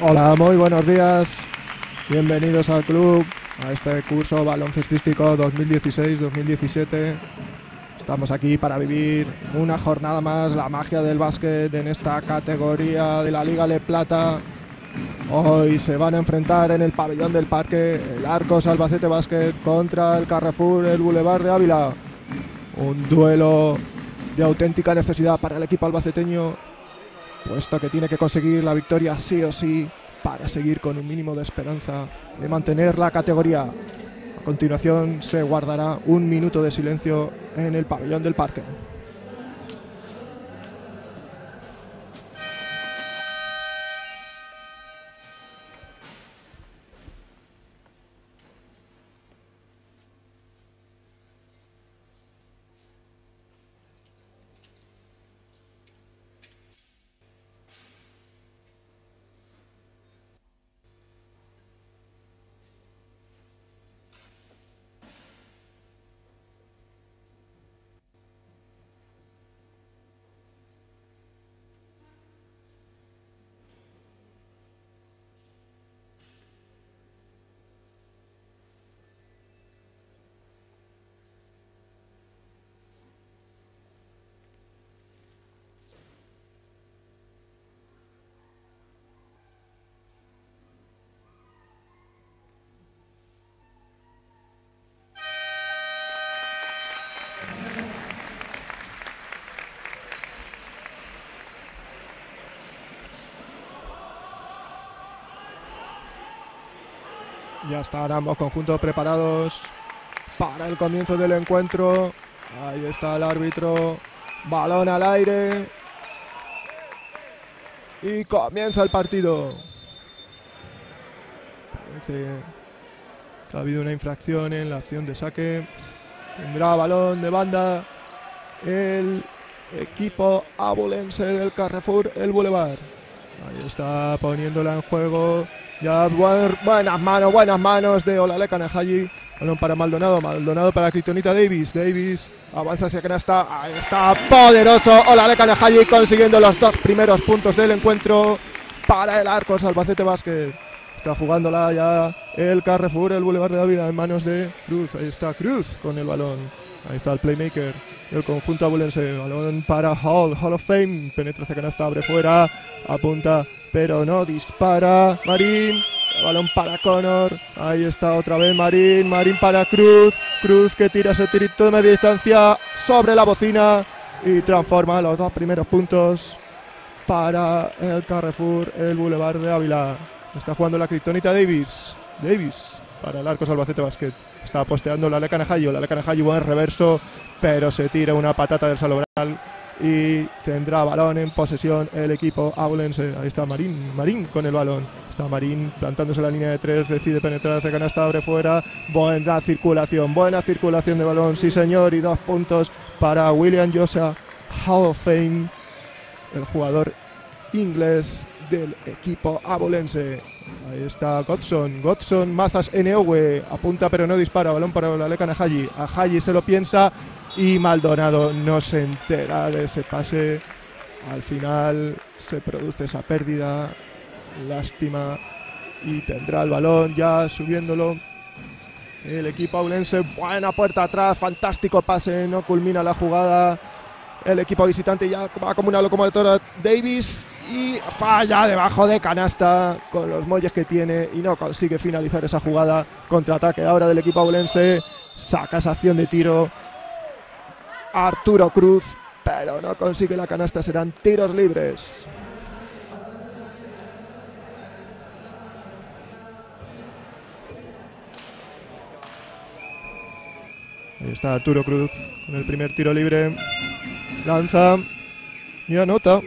Hola, muy buenos días. Bienvenidos al club, a este curso baloncestístico 2016-2017. Estamos aquí para vivir una jornada más, la magia del básquet en esta categoría de la Liga Le Plata. Hoy se van a enfrentar en el pabellón del parque el Arcos Albacete Básquet contra el Carrefour, el Boulevard de Ávila. Un duelo de auténtica necesidad para el equipo albaceteño, puesto que tiene que conseguir la victoria sí o sí para seguir con un mínimo de esperanza de mantener la categoría. A continuación se guardará un minuto de silencio en el pabellón del parque. Ya están ambos conjuntos preparados para el comienzo del encuentro. Ahí está el árbitro. Balón al aire. Y comienza el partido. Parece que ha habido una infracción en la acción de saque. Tendrá balón de banda el equipo abulense del Carrefour, el Boulevard. Ahí está poniéndola en juego ya buenas manos, buenas manos de Olale Kanahayi. Balón para Maldonado, Maldonado para Kryptonita Davis. Davis avanza hacia canasta. Ahí está poderoso Olale Kanahayi consiguiendo los dos primeros puntos del encuentro para el Arcos Albacete Basket. Está jugándola ya el Carrefour, el Boulevard de Ávila en manos de Cruz. Ahí está Cruz con el balón. Ahí está el playmaker el conjunto abulense. Balón para Hall, Hall of Fame. Penetra hacia canasta, abre fuera. Apunta pero no dispara. Marín, balón para Connor. Ahí está otra vez Marín. Marín para Cruz. Cruz que tira ese tirito de media distancia sobre la bocina y transforma los dos primeros puntos para el Carrefour, el Boulevard de Ávila. Está jugando la Kryptonita Davis. Davis para el arco Salvacete Basket. Está posteando la Lecanajayo. La Lecanajayo buen reverso, pero se tira una patata del salobral y tendrá balón en posesión el equipo aulense. Ahí está Marín, Marín con el balón. Está Marín plantándose la línea de tres, decide penetrar hacia canasta, abre fuera. Buena circulación, buena circulación de balón, sí señor, y dos puntos para William Josa Hall of Fame, el jugador inglés del equipo abolense. Ahí está Godson, Godson, Mazas Eneowe, apunta pero no dispara, balón para la Lecan Ajayi. Ajayi se lo piensa y Maldonado no se entera de ese pase. Al final se produce esa pérdida, lástima, y tendrá el balón ya subiéndolo. El equipo aulense, buena puerta atrás, fantástico pase, no culmina la jugada. El equipo visitante ya va como una locomotora Davis y falla debajo de canasta con los muelles que tiene y no consigue finalizar esa jugada. Contraataque ahora del equipo aulense, saca esa acción de tiro Arturo Cruz, pero no consigue la canasta, serán tiros libres. Ahí está Arturo Cruz con el primer tiro libre. Lanza y anota.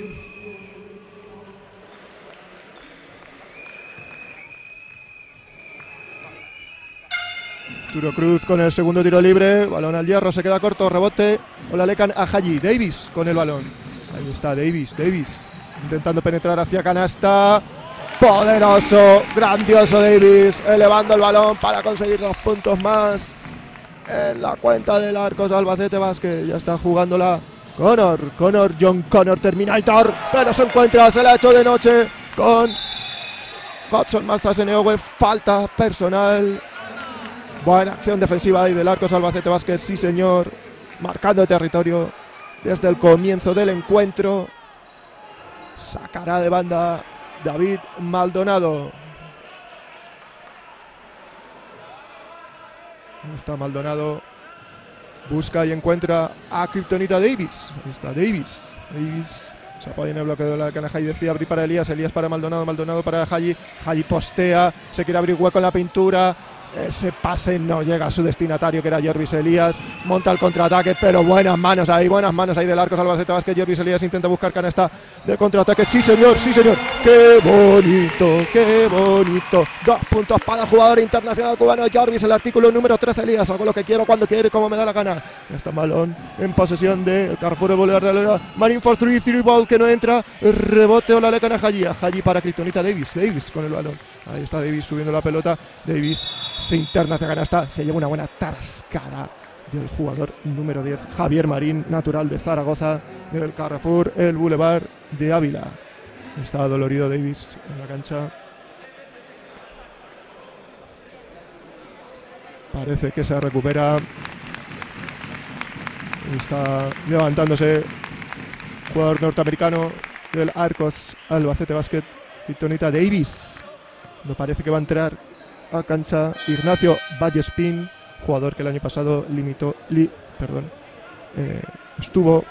Arturo Cruz con el segundo tiro libre. Balón al hierro, se queda corto. Rebote. Olalecan a Haji. Davis con el balón. Ahí está Davis. Davis intentando penetrar hacia canasta. Poderoso, grandioso Davis. Elevando el balón para conseguir dos puntos más. En la cuenta del Arcos Albacete Vázquez. Ya está jugándola Connor. Connor, John Connor Terminator. Pero se encuentra, se la ha hecho de noche con Godson Mazas Eneogue, falta personal. Buena acción defensiva ahí del arco Salvacete Vázquez, sí señor, marcando territorio desde el comienzo del encuentro. Sacará de banda David Maldonado. Está Maldonado. Busca y encuentra a Kryptonita Davis. Ahí está Davis. Davis se apoya en el bloqueo de la canaja y decide abrir para Elías. Elías para Maldonado. Maldonado para Haji. Haji postea. Se quiere abrir hueco en la pintura. Ese pase no llega a su destinatario, que era Jorvis Elías. Monta el contraataque, pero buenas manos ahí, buenas manos ahí del arco Salvacete Vázquez. Jorvis Elías intenta buscar canasta de contraataque. Sí, señor, sí, señor. ¡Qué bonito, qué bonito! Dos puntos para el jugador internacional cubano Jorvis, el artículo número 13. Elías, hago lo que quiero, cuando quiero y como me da la gana. Está balón en posesión del Carrefour de la Marín for 3, 3 ball que no entra. Rebote o la lecana Haji. Haji para Cristonita Davis. Davis con el balón. Ahí está Davis subiendo la pelota. Davis se interna hacia canasta, se lleva una buena tarascada del jugador número 10, Javier Marín, natural de Zaragoza, del Carrefour, el Boulevard de Ávila. Está dolorido Davis en la cancha. Parece que se recupera. Está levantándose. Jugador norteamericano del Arcos Albacete Basket, Tonita Davis. No parece que va a entrar a cancha Ignacio Vallespín, jugador que el año pasado limitó, eh, estuvo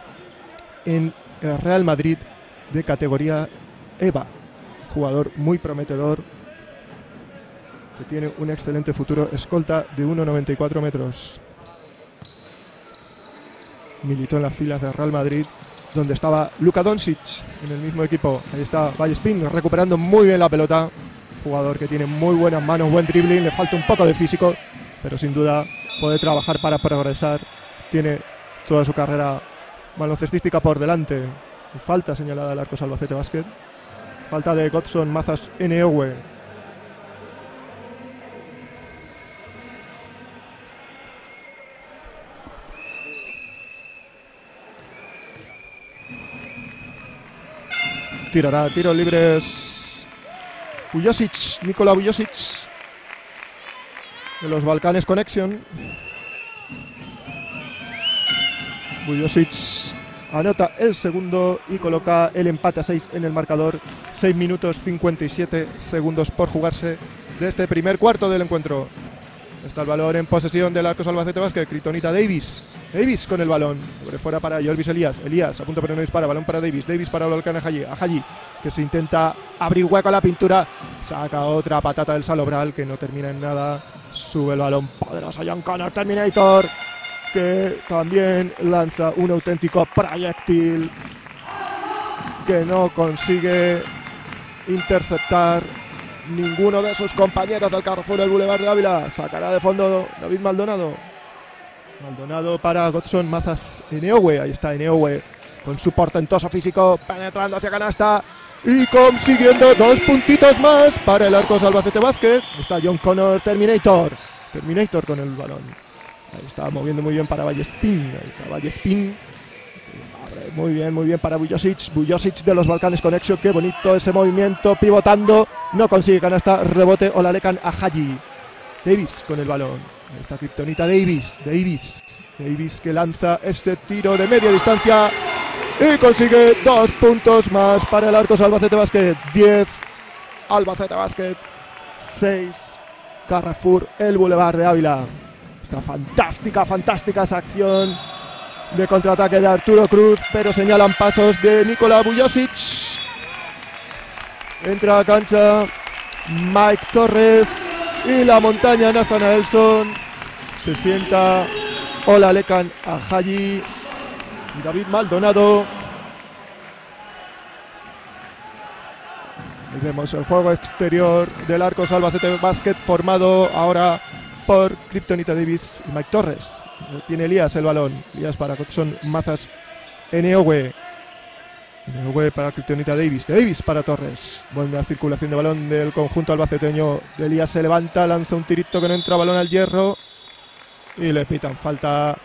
en el Real Madrid de categoría EVA, jugador muy prometedor que tiene un excelente futuro, escolta de 1,94 metros. Militó en las filas del Real Madrid, donde estaba Luka Doncic en el mismo equipo. Ahí está Vallespín recuperando muy bien la pelota jugador que tiene muy buenas manos, buen dribbling, le falta un poco de físico, pero sin duda puede trabajar para progresar. Tiene toda su carrera baloncestística por delante. Falta señalada al arco Salvacete Basket. Falta de Godson Mazas Eneowe. Tirará tiros libres Bujosic, Nikola Bujosic de los Balcanes Connection. Bujosic anota el segundo y coloca el empate a 6 en el marcador. 6 minutos 57 segundos por jugarse de este primer cuarto del encuentro. Está el balón en posesión del arco Salvacete Vázquez, Critonita Davis. Davis con el balón. Fuera para Jorvis Elías. Elías a punto pero no dispara. Balón para Davis. Davis para Volcán. A Haji que se intenta abrir hueco a la pintura. Saca otra patata del Salobral que no termina en nada. Sube el balón poderoso John Connor Terminator que también lanza un auténtico proyectil que no consigue interceptar ninguno de sus compañeros del Carrefour del Boulevard de Ávila. Sacará de fondo David Maldonado. Maldonado para Godson Mazas Eneowe. Ahí está Eneowe con su portentoso físico penetrando hacia canasta y consiguiendo dos puntitos más para el arco Salvacete Basket. Está John Connor Terminator. Terminator con el balón. Ahí está moviendo muy bien para Vallespín. Ahí está Vallespín. Muy bien, muy bien para Bujosic. Bujosic de los Balcanes Connection. Qué bonito ese movimiento. Pivotando. No consigue canasta. Rebote. O la lecan a Haji. Davis con el balón. Ahí está Kryptonita Davis. Davis. Davis que lanza ese tiro de media distancia. Y consigue dos puntos más para el Arcos Albacete Basket. 10 Albacete Basket. 6 Carrefour, el Boulevard de Ávila. Esta fantástica, fantástica esa acción de contraataque de Arturo Cruz, pero señalan pasos de Nikola Bujosic. Entra a cancha Mike Torres y la montaña Elson. Se sienta Ola Lecan a Haji y David Maldonado. Vemos el juego exterior del arco Salvacete Basket formado ahora por Kryptonita Davis y Mike Torres. Tiene Elías el balón. Elías para Godson Mazas Eneowe. Eneowe para Kryptonita Davis. Davis para Torres. Buena circulación de balón del conjunto albaceteño. Elías se levanta, lanza un tirito que no entra balón al hierro. Y le pitan falta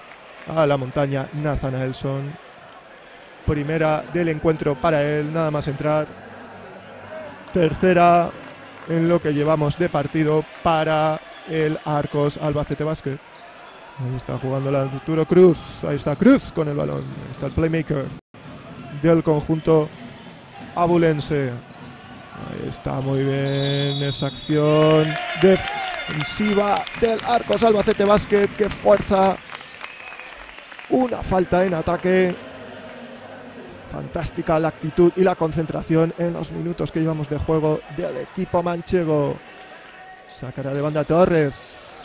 a la montaña Nathanaelson. Primera del encuentro para él, nada más entrar. Tercera en lo que llevamos de partido para el Arcos Albacete Basket. Ahí está jugando la Arturo Cruz. Ahí está Cruz con el balón. Ahí está el playmaker del conjunto abulense. Ahí está muy bien esa acción defensiva del Arcos Albacete Basket que fuerza una falta en ataque. Fantástica la actitud y la concentración en los minutos que llevamos de juego del equipo manchego. Sacará de banda Torres.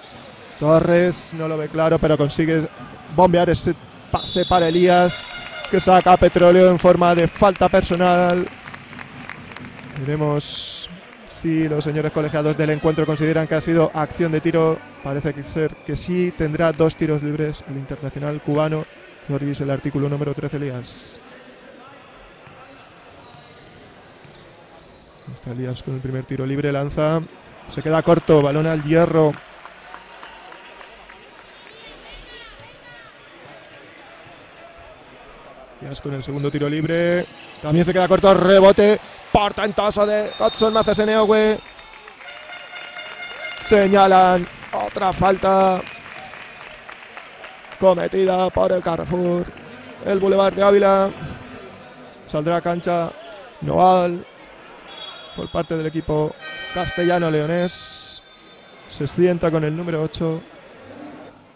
Torres no lo ve claro, pero consigue bombear ese pase para Elías, que saca petróleo en forma de falta personal. Veremos si los señores colegiados del encuentro consideran que ha sido acción de tiro. Parece que ser que sí. Tendrá dos tiros libres el internacional cubano. Jorgis, el artículo número 13, Elías. Está Elías con el primer tiro libre, lanza. Se queda corto, balón al hierro. Elías con el segundo tiro libre. También se queda corto, rebote portentoso de Godson Maceseneogue. Señalan otra falta cometida por el Carrefour. El Boulevard de Ávila. Saldrá a cancha Noal por parte del equipo castellano-leonés. Se sienta con el número 8.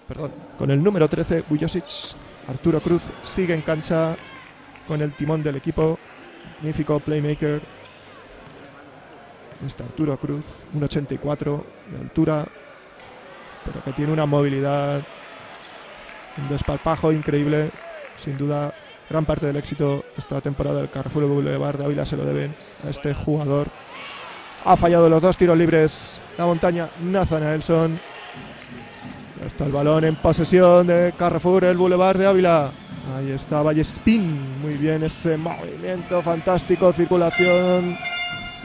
Perdón, con el número 13, Bujosic. Arturo Cruz sigue en cancha con el timón del equipo. Magnífico playmaker. Está Arturo Cruz, 1,84 de altura, pero que tiene una movilidad, un desparpajo increíble. Sin duda, gran parte del éxito esta temporada del Carrefour Boulevard de Ávila se lo deben a este jugador. Ha fallado los dos tiros libres la montaña Nathanaelson. Ya está el balón en posesión de Carrefour, el Boulevard de Ávila. Ahí está Vallespín, muy bien ese movimiento fantástico, circulación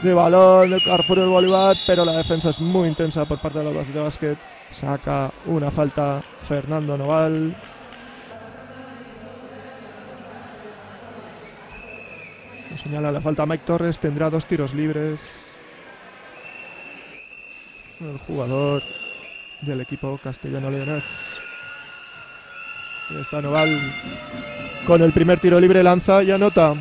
de balón del Carrefour del Bolívar, pero la defensa es muy intensa por parte de los Albacete Basket. Saca una falta Fernando Noval. Señala la falta Mike Torres, tendrá dos tiros libres. El jugador del equipo castellano-leonés. Está Noval con el primer tiro libre, lanza y anota.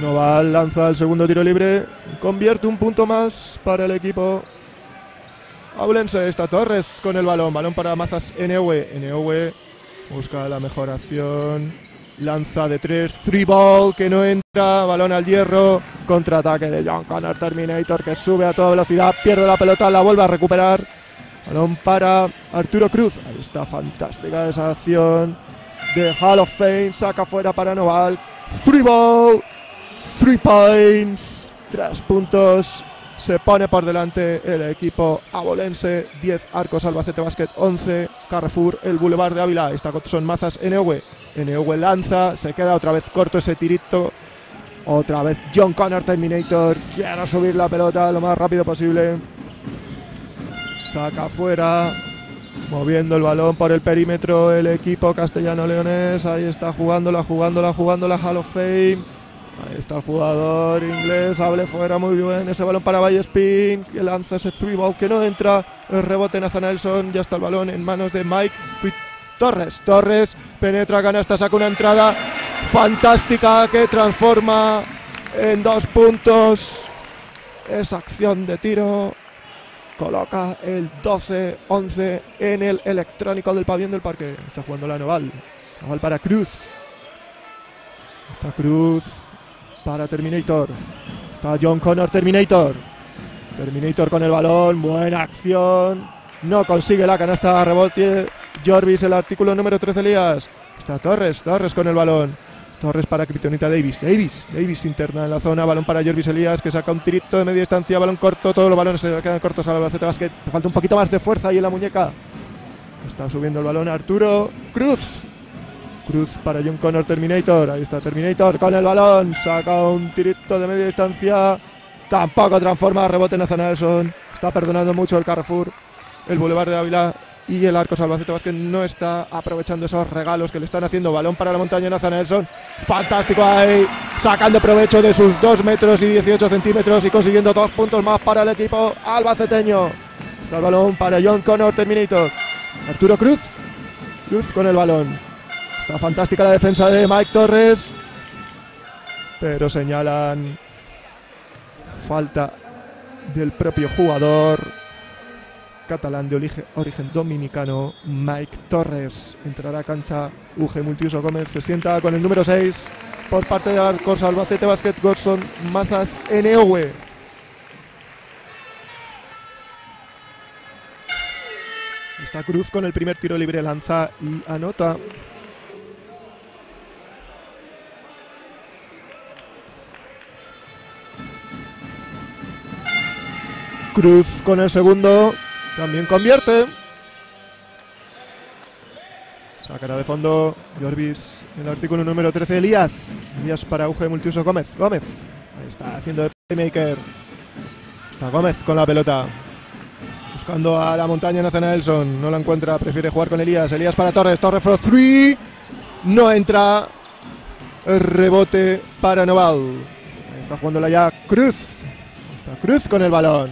Noval lanza el segundo tiro libre, convierte un punto más para el equipo Aulense. Está Torres con el balón, balón para Mazas Neue. Neue busca la mejor acción Lanza de tres, three ball que no entra, balón al hierro, contraataque de John Connor Terminator que sube a toda velocidad, pierde la pelota, la vuelve a recuperar. Balón para Arturo Cruz. Ahí está fantástica esa acción de Hall of Fame. Saca fuera para Noval. Three ball, three points, tres puntos. Se pone por delante el equipo abolense. 10 Arcos Albacete Basket, 11 Carrefour, el Boulevard de Ávila. Está son Mazas NV. NV lanza, se queda otra vez corto ese tirito. Otra vez John Connor Terminator. Quiere subir la pelota lo más rápido posible. Saca afuera. Moviendo el balón por el perímetro el equipo castellano-leonés. Ahí está jugándola, jugándola, jugándola Hall of Fame. Ahí está el jugador inglés, abre fuera muy bien ese balón para Spin, que lanza ese three ball que no entra, el rebote Nelson, ya está el balón en manos de Mike Torres. Torres penetra canasta, saca una entrada fantástica que transforma en dos puntos esa acción de tiro. Coloca el 12-11 en el electrónico del pabellón del parque. Está jugando la Noval. Noval para Cruz. Está Cruz para Terminator. Está John Connor, Terminator. Terminator con el balón, buena acción. No consigue la canasta, rebote. Jorvis, el artículo número 13, Elías. Está Torres, Torres con el balón. Torres para Kryptonita Davis. Davis, Davis interna en la zona. Balón para Jorvis Elías que saca un tirito de media distancia. Balón corto. Todos los balones se quedan cortos al Albacete Basket. Falta un poquito más de fuerza ahí en la muñeca. Está subiendo el balón Arturo Cruz. Cruz para John Connor Terminator. Ahí está Terminator con el balón. Saca un tirito de media distancia. Tampoco transforma. Rebote Nathan Está perdonando mucho el Carrefour. El Boulevard de Ávila y el arco Albacete Basket no está aprovechando esos regalos que le están haciendo. Balón para la montaña Nelson. Fantástico ahí, sacando provecho de sus 2 metros y 18 centímetros y consiguiendo dos puntos más para el equipo albaceteño. Está el balón para John Connor Terminator. Arturo Cruz. Cruz con el balón. Está fantástica la defensa de Mike Torres. Pero señalan falta del propio jugador catalán de origen, dominicano, Mike Torres. Entrará a cancha UG Multiuso Gómez. Se sienta con el número 6 por parte de Arcos Albacete Basket Godson Mazas NOW. Está Cruz con el primer tiro libre, lanza y anota. Cruz con el segundo. También convierte. Sacará de fondo Jorvis el artículo número 13. Elías. Elías para UG Multiuso Gómez. Gómez. Ahí está haciendo de playmaker. Está Gómez con la pelota. Buscando a la montaña Nelson. No la encuentra. Prefiere jugar con Elías. Elías para Torres. Torres for three. No entra. rebote para Noval. está jugando la ya Cruz. Está Cruz con el balón.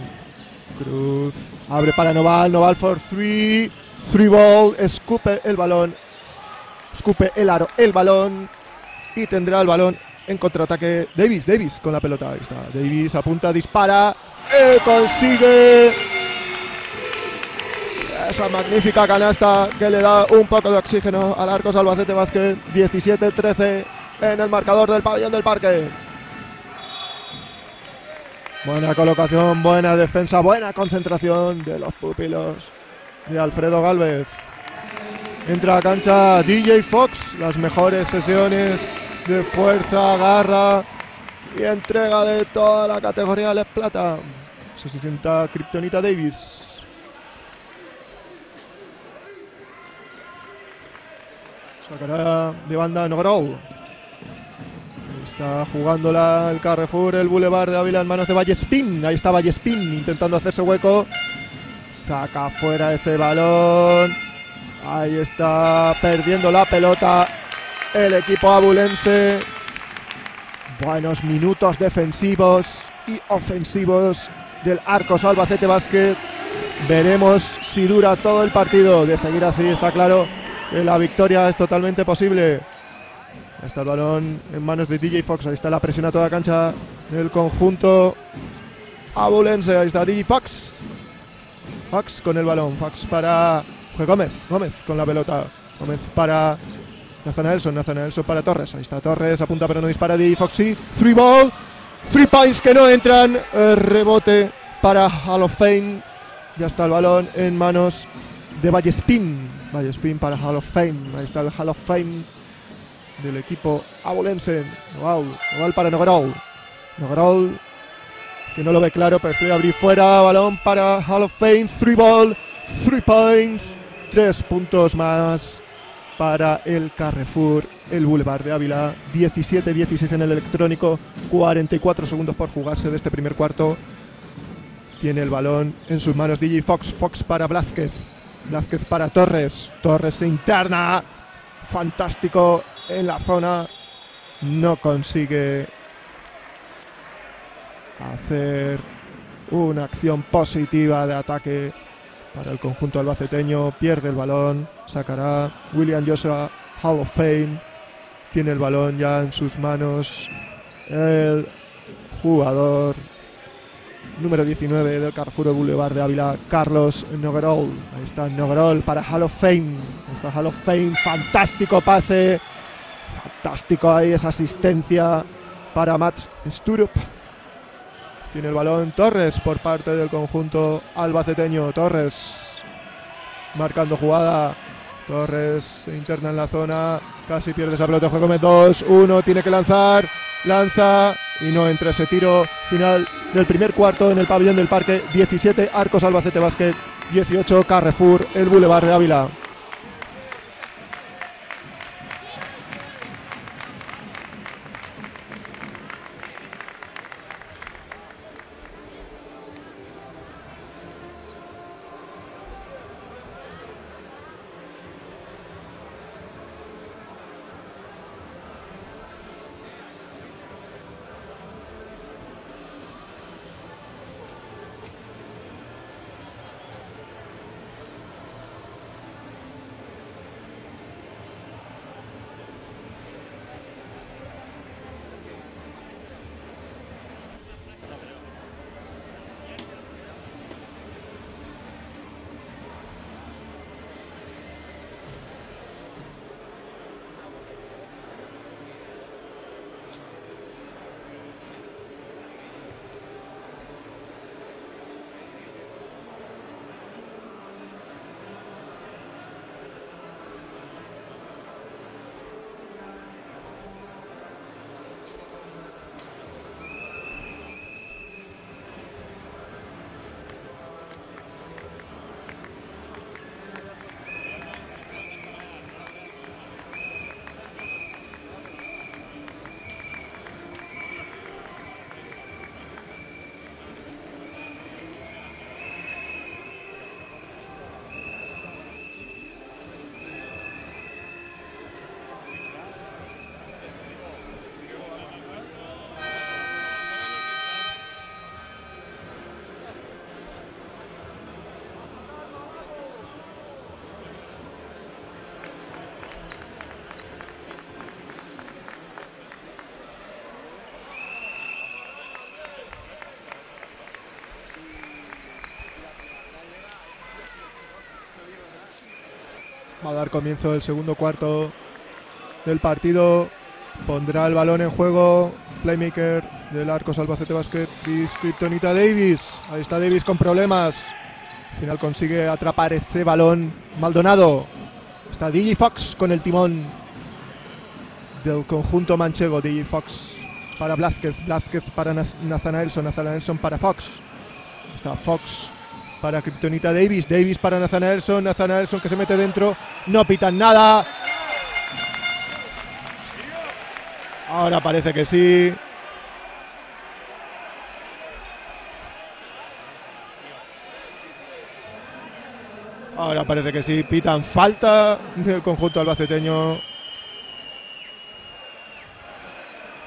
Cruz Abre para Noval, Noval for three. Three ball, escupe el balón. Escupe el aro, el balón. Y tendrá el balón en contraataque Davis. Davis con la pelota. Ahí está. Davis apunta, dispara. Y consigue esa magnífica canasta que le da un poco de oxígeno al Arcos Albacete Basket. 17-13 en el marcador del pabellón del parque. Buena colocación, buena defensa, buena concentración de los pupilos de Alfredo Galvez. Entra a cancha DJ Fox, las mejores sesiones de fuerza, garra y entrega de toda la categoría Les Plata. Se sienta Kryptonita Davis. Sacará de banda Nogrol. Está jugándola el Carrefour, el Boulevard de Ávila en manos de Vallespín. Ahí está Vallespín intentando hacerse hueco. Saca fuera ese balón. Ahí está perdiendo la pelota el equipo abulense. Buenos minutos defensivos y ofensivos del Arcos Albacete Basket. Veremos si dura todo el partido. De seguir así, está claro que la victoria es totalmente posible. Está el balón en manos de DJ Fox. Ahí está la presión a toda cancha del conjunto abulense. Ahí está DJ Fox. Fox con el balón. Fox para Gómez. Gómez con la pelota. Gómez para Nathaniel Nelson. Nathaniel Nelson para Torres. Ahí está Torres. Apunta pero no dispara. DJ Fox sí. Three ball. Three points que no entran. Eh, rebote para Hall of Fame. Ya está el balón en manos de Vallespin. Vallespin para Hall of Fame. Ahí está el Hall of Fame del equipo abolense. Noval, Noval para Nogrol. Nogrol, que no lo ve claro, prefiere abrir fuera. Balón para Hall of Fame. Three ball, three points. Tres puntos más para el Carrefour, el Boulevard de Ávila. 17-16 en el electrónico. 44 segundos por jugarse de este primer cuarto. Tiene el balón en sus manos DJ Fox. Fox para Blázquez. Blázquez para Torres. Torres interna. Fantástico en la zona. No consigue hacer una acción positiva de ataque para el conjunto albaceteño. Pierde el balón. Sacará William Joshua Hall of Fame. Tiene el balón ya en sus manos. El jugador número 19 del Carrefour Boulevard de Ávila, Carlos Nogrol. Ahí está Nogrol para Hall of Fame. Ahí está Hall of Fame. Fantástico pase Fantástico ahí esa asistencia para Matt Sturup. Tiene el balón Torres por parte del conjunto albaceteño. Torres marcando jugada. Torres se interna en la zona. Casi pierde esa pelota. Juega 2, 1. Tiene que lanzar. Lanza y no entra ese tiro final del primer cuarto en el pabellón del parque. 17 Arcos Albacete Basket. 18 Carrefour, el Boulevard de Ávila. Va a dar comienzo el segundo cuarto del partido. Pondrá el balón en juego. Playmaker del Arcos Albacete Basket, Chris Kryptonita Davis. Ahí está Davis con problemas. Al final consigue atrapar ese balón. Maldonado. Está DJ Fox con el timón del conjunto manchego. DJ Fox para Blázquez. Blázquez para Nathanaelson. Nathanaelson para Fox. Está Fox para Kryptonita Davis. Davis para Nathanaelson. Nathanaelson que se mete dentro. No pitan nada. Ahora parece que sí. Ahora parece que sí. Pitan falta del conjunto albaceteño.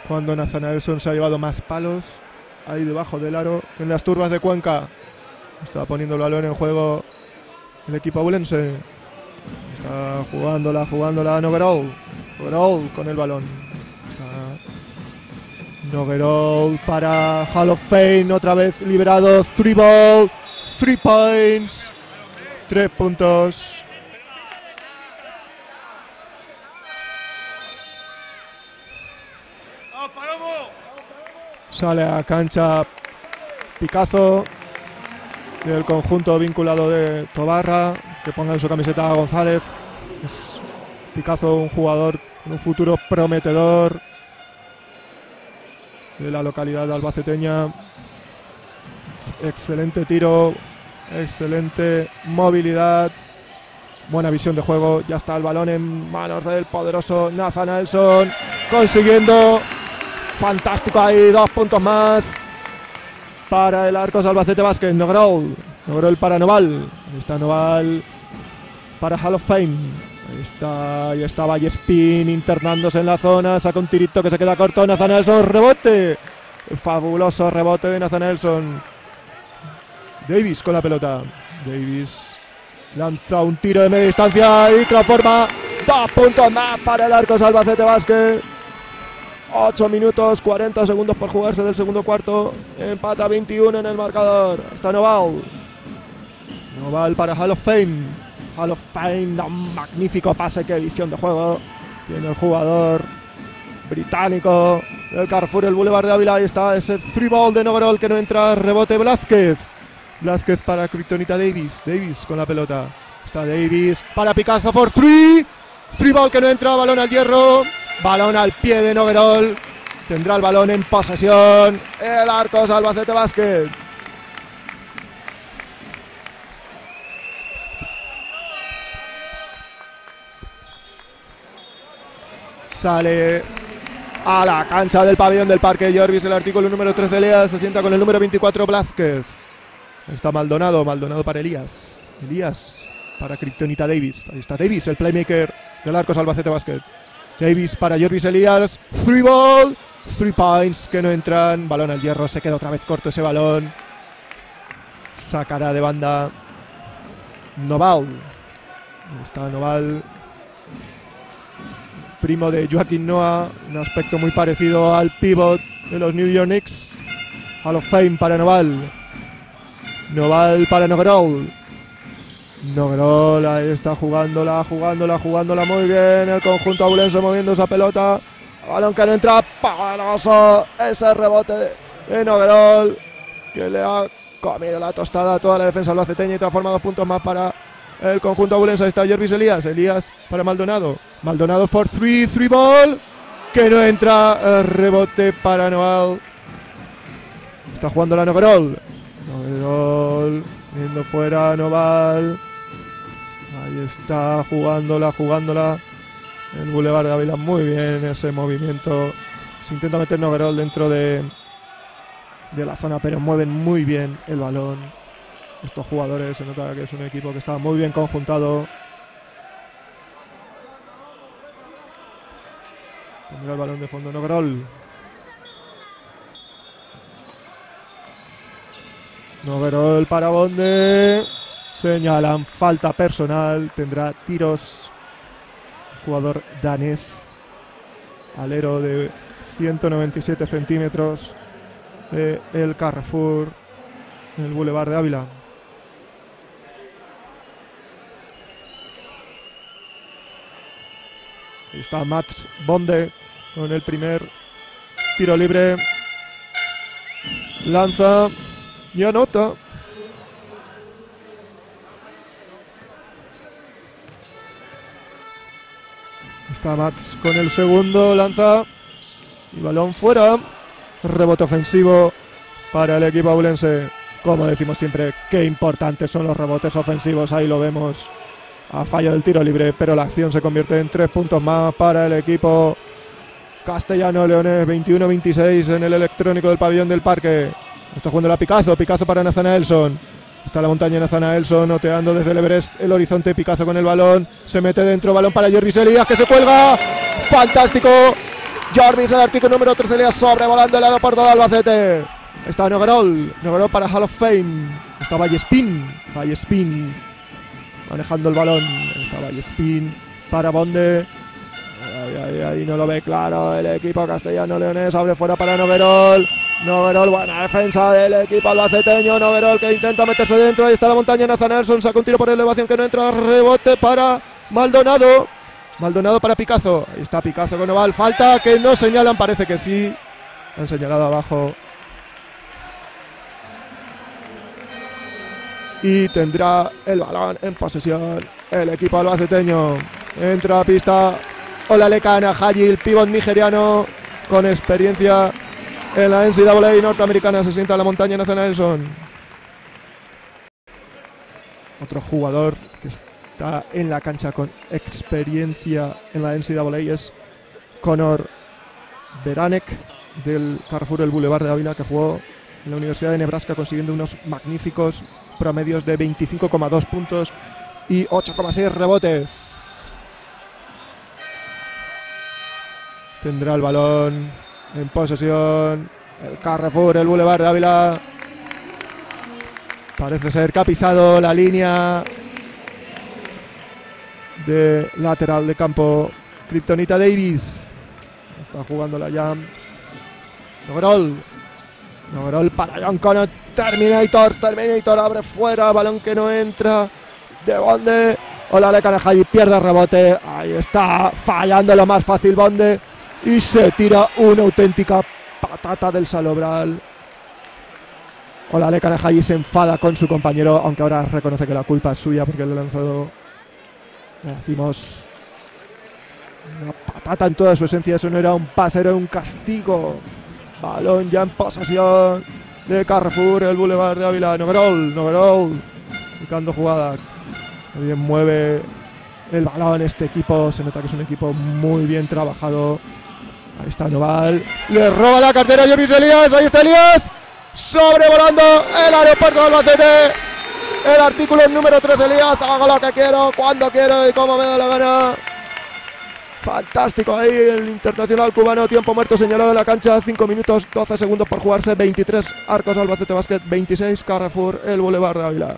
Cuando Nathanaelson se ha llevado más palos. Ahí debajo del aro. En las turbas de Cuenca. Está poniendo el balón en juego el equipo abulense. Está jugándola, jugándola Noguerol. Noguerol con el balón. Noguerol para Hall of Fame. Otra vez liberado. Three ball. Three points. Tres puntos. Sale a cancha Picazo del conjunto vinculado de Tobarra, que ponga en su camiseta a González. Es Picazo, un jugador con un futuro prometedor de la localidad de albaceteña. Excelente tiro, excelente movilidad, buena visión de juego. Ya está el balón en manos del poderoso Nathan Nelson, consiguiendo fantástico ahí, dos puntos más para el Arcos Albacete Vázquez. Nogrol, Nogrol para Noval. Ahí está Noval para Hall of Fame. Ahí está, ahí está Spin internándose en la zona. Saca un tirito que se queda corto. Nathan Nelson, rebote. Fabuloso rebote de Nathan Nelson. Davis con la pelota. Davis lanza un tiro de media distancia y transforma dos puntos más para el Arcos Albacete Vázquez. 8 minutos 40 segundos por jugarse del segundo cuarto. Empata 21 en el marcador. Está Noval. Noval para Hall of Fame. Hall of Fame un magnífico pase. Qué visión de juego. Tiene el jugador británico del Carrefour, el Boulevard de Ávila. Ahí está ese free ball de Noverol que no entra. Rebote Blázquez. Blázquez para Kryptonita Davis. Davis con la pelota. Está Davis para Picasso for three. Free ball que no entra. Balón al hierro. Balón al pie de Noverol. Tendrá el balón en posesión. El Arcos Albacete Basket. Sale a la cancha del pabellón del Parque Jorvis el artículo número 13 de Elías. Se sienta con el número 24 Blázquez. Está Maldonado, Maldonado para Elías. Elías para Kryptonita Davis. Ahí está Davis, el playmaker del Arcos Albacete Basket. Davis para Jorvis Elías. Three ball. Three points que no entran. Balón al hierro. Se queda otra vez corto ese balón. Sacará de banda Noval. está Noval. Primo de Joaquín Noah. Un aspecto muy parecido al pivot de los New York Knicks. Hall of Fame para Noval. Noval para Nogrol. Nogrol ahí está jugándola, jugándola, jugándola muy bien. El conjunto abulense moviendo esa pelota. Balón que no entra, panoso. Ese rebote de Nogrol que le ha comido la tostada a toda la defensa albaceteña y transforma dos puntos más para el conjunto abulense. Ahí está Jervis Elías. Elías para Maldonado. Maldonado for three, three ball. Que no entra. rebote para Noval. Está jugando la Nogrol. Nogrol. Viendo fuera Noval. Ahí está jugándola, jugándola. El Boulevard Ávila muy bien ese movimiento. Se intenta meter Noguerol dentro de, de la zona, pero mueven muy bien el balón. Estos jugadores se nota que es un equipo que está muy bien conjuntado. Pondrá el balón de fondo Noguerol. Noguerol para Bonde. Señalan falta personal. Tendrá tiros. Jugador danés. Alero de 197 centímetros. El Carrefour. En el Boulevard de Ávila. Ahí está Mats Bonde con el primer tiro libre. Lanza y anota. Está Mats con el segundo, lanza y balón fuera. Rebote ofensivo para el equipo abulense. Como decimos siempre, qué importantes son los rebotes ofensivos. Ahí lo vemos a falla del tiro libre, pero la acción se convierte en tres puntos más para el equipo castellano Leones 21-26 en el electrónico del pabellón del parque. Está jugando la Picazo, Picazo para Elson Está la montaña Elson oteando desde el Everest el horizonte. Picazo con el balón, se mete dentro, balón para Jorvis Elías que se cuelga. Fantástico. Jorvis, el artículo número 13 Elías sobrevolando el aeropuerto de Albacete. Está Noguerol, Noguerol para Hall of Fame. Está Vallespín, Vallespín manejando el balón. Está Vallespín para Bonde. Ahí, no lo ve claro el equipo castellano leonés. Abre fuera para Noverol. Noverol, buena defensa del equipo albaceteño. Noverol que intenta meterse dentro. Ahí está la montaña. Nathan Nelson saca un tiro por elevación que no entra. Rebote para Maldonado. Maldonado para Picazo. Ahí está Picazo con Oval. Falta que no señalan. Parece que sí. Han señalado abajo. Y tendrá el balón en posesión el equipo albaceteño. Entra a pista Olalekana Haji, el pivot nigeriano con experiencia en la NCAA norteamericana. Se sienta en la montaña nacional Nelson. Otro jugador que está en la cancha con experiencia en la NCAA es Conor Beranek del Carrefour El Boulevard de Ávila que jugó en la Universidad de Nebraska consiguiendo unos magníficos promedios de 25,2 puntos y 8,6 rebotes. Tendrá el balón en posesión. El Carrefour, el Boulevard de Ávila. Parece ser que la línea de lateral de campo. Kryptonita Davis. Está jugando la Jam. Logrol. Logrol para John Connor. Terminator. Terminator abre fuera. Balón que no entra. De Bonde. Hola, Le y pierde rebote. Ahí está. Fallando lo más fácil Bonde y se tira una auténtica patata del Salobral. Hola, Le y se enfada con su compañero, aunque ahora reconoce que la culpa es suya porque le ha lanzado, le decimos, una patata en toda su esencia. Eso no era un pase, era un castigo. Balón ya en posesión de Carrefour, el Boulevard de Ávila. Noverol, Noverol, picando jugada. Bien mueve el balón este equipo. Se nota que es un equipo muy bien trabajado. Ahí está Noval. Le roba la cartera a Jorvis Elías. Ahí está Elías. Sobrevolando el aeropuerto de Albacete. El artículo número 3 de Elías. Hago lo que quiero, cuando quiero y como me da la gana. Fantástico ahí el internacional cubano. Tiempo muerto señalado en la cancha. 5 minutos 12 segundos por jugarse. 23 Arcos Albacete Basket. 26 Carrefour el Boulevard de Ávila.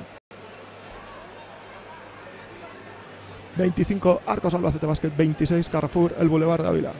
25 Arcos Albacete Basket. 26 Carrefour el Boulevard de Ávila.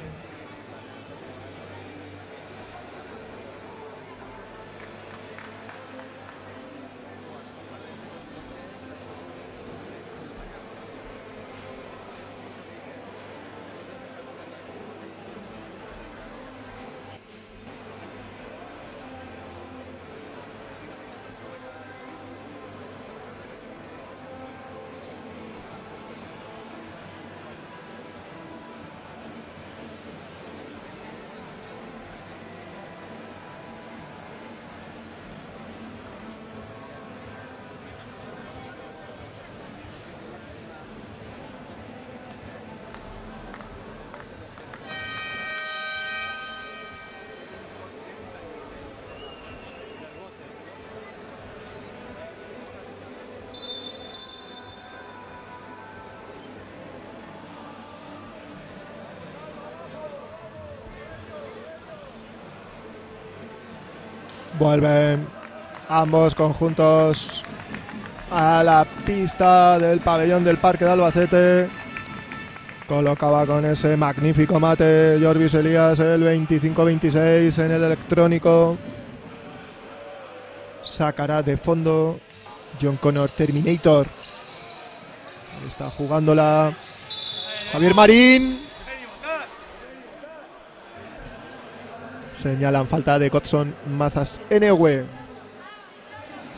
Vuelven ambos conjuntos a la pista del pabellón del Parque de Albacete. Colocaba con ese magnífico mate Jorvis Elías el 25-26 en el electrónico. Sacará de fondo John Connor Terminator. está jugándola Javier Marín. Señalan falta de Godson Mazas Enewe.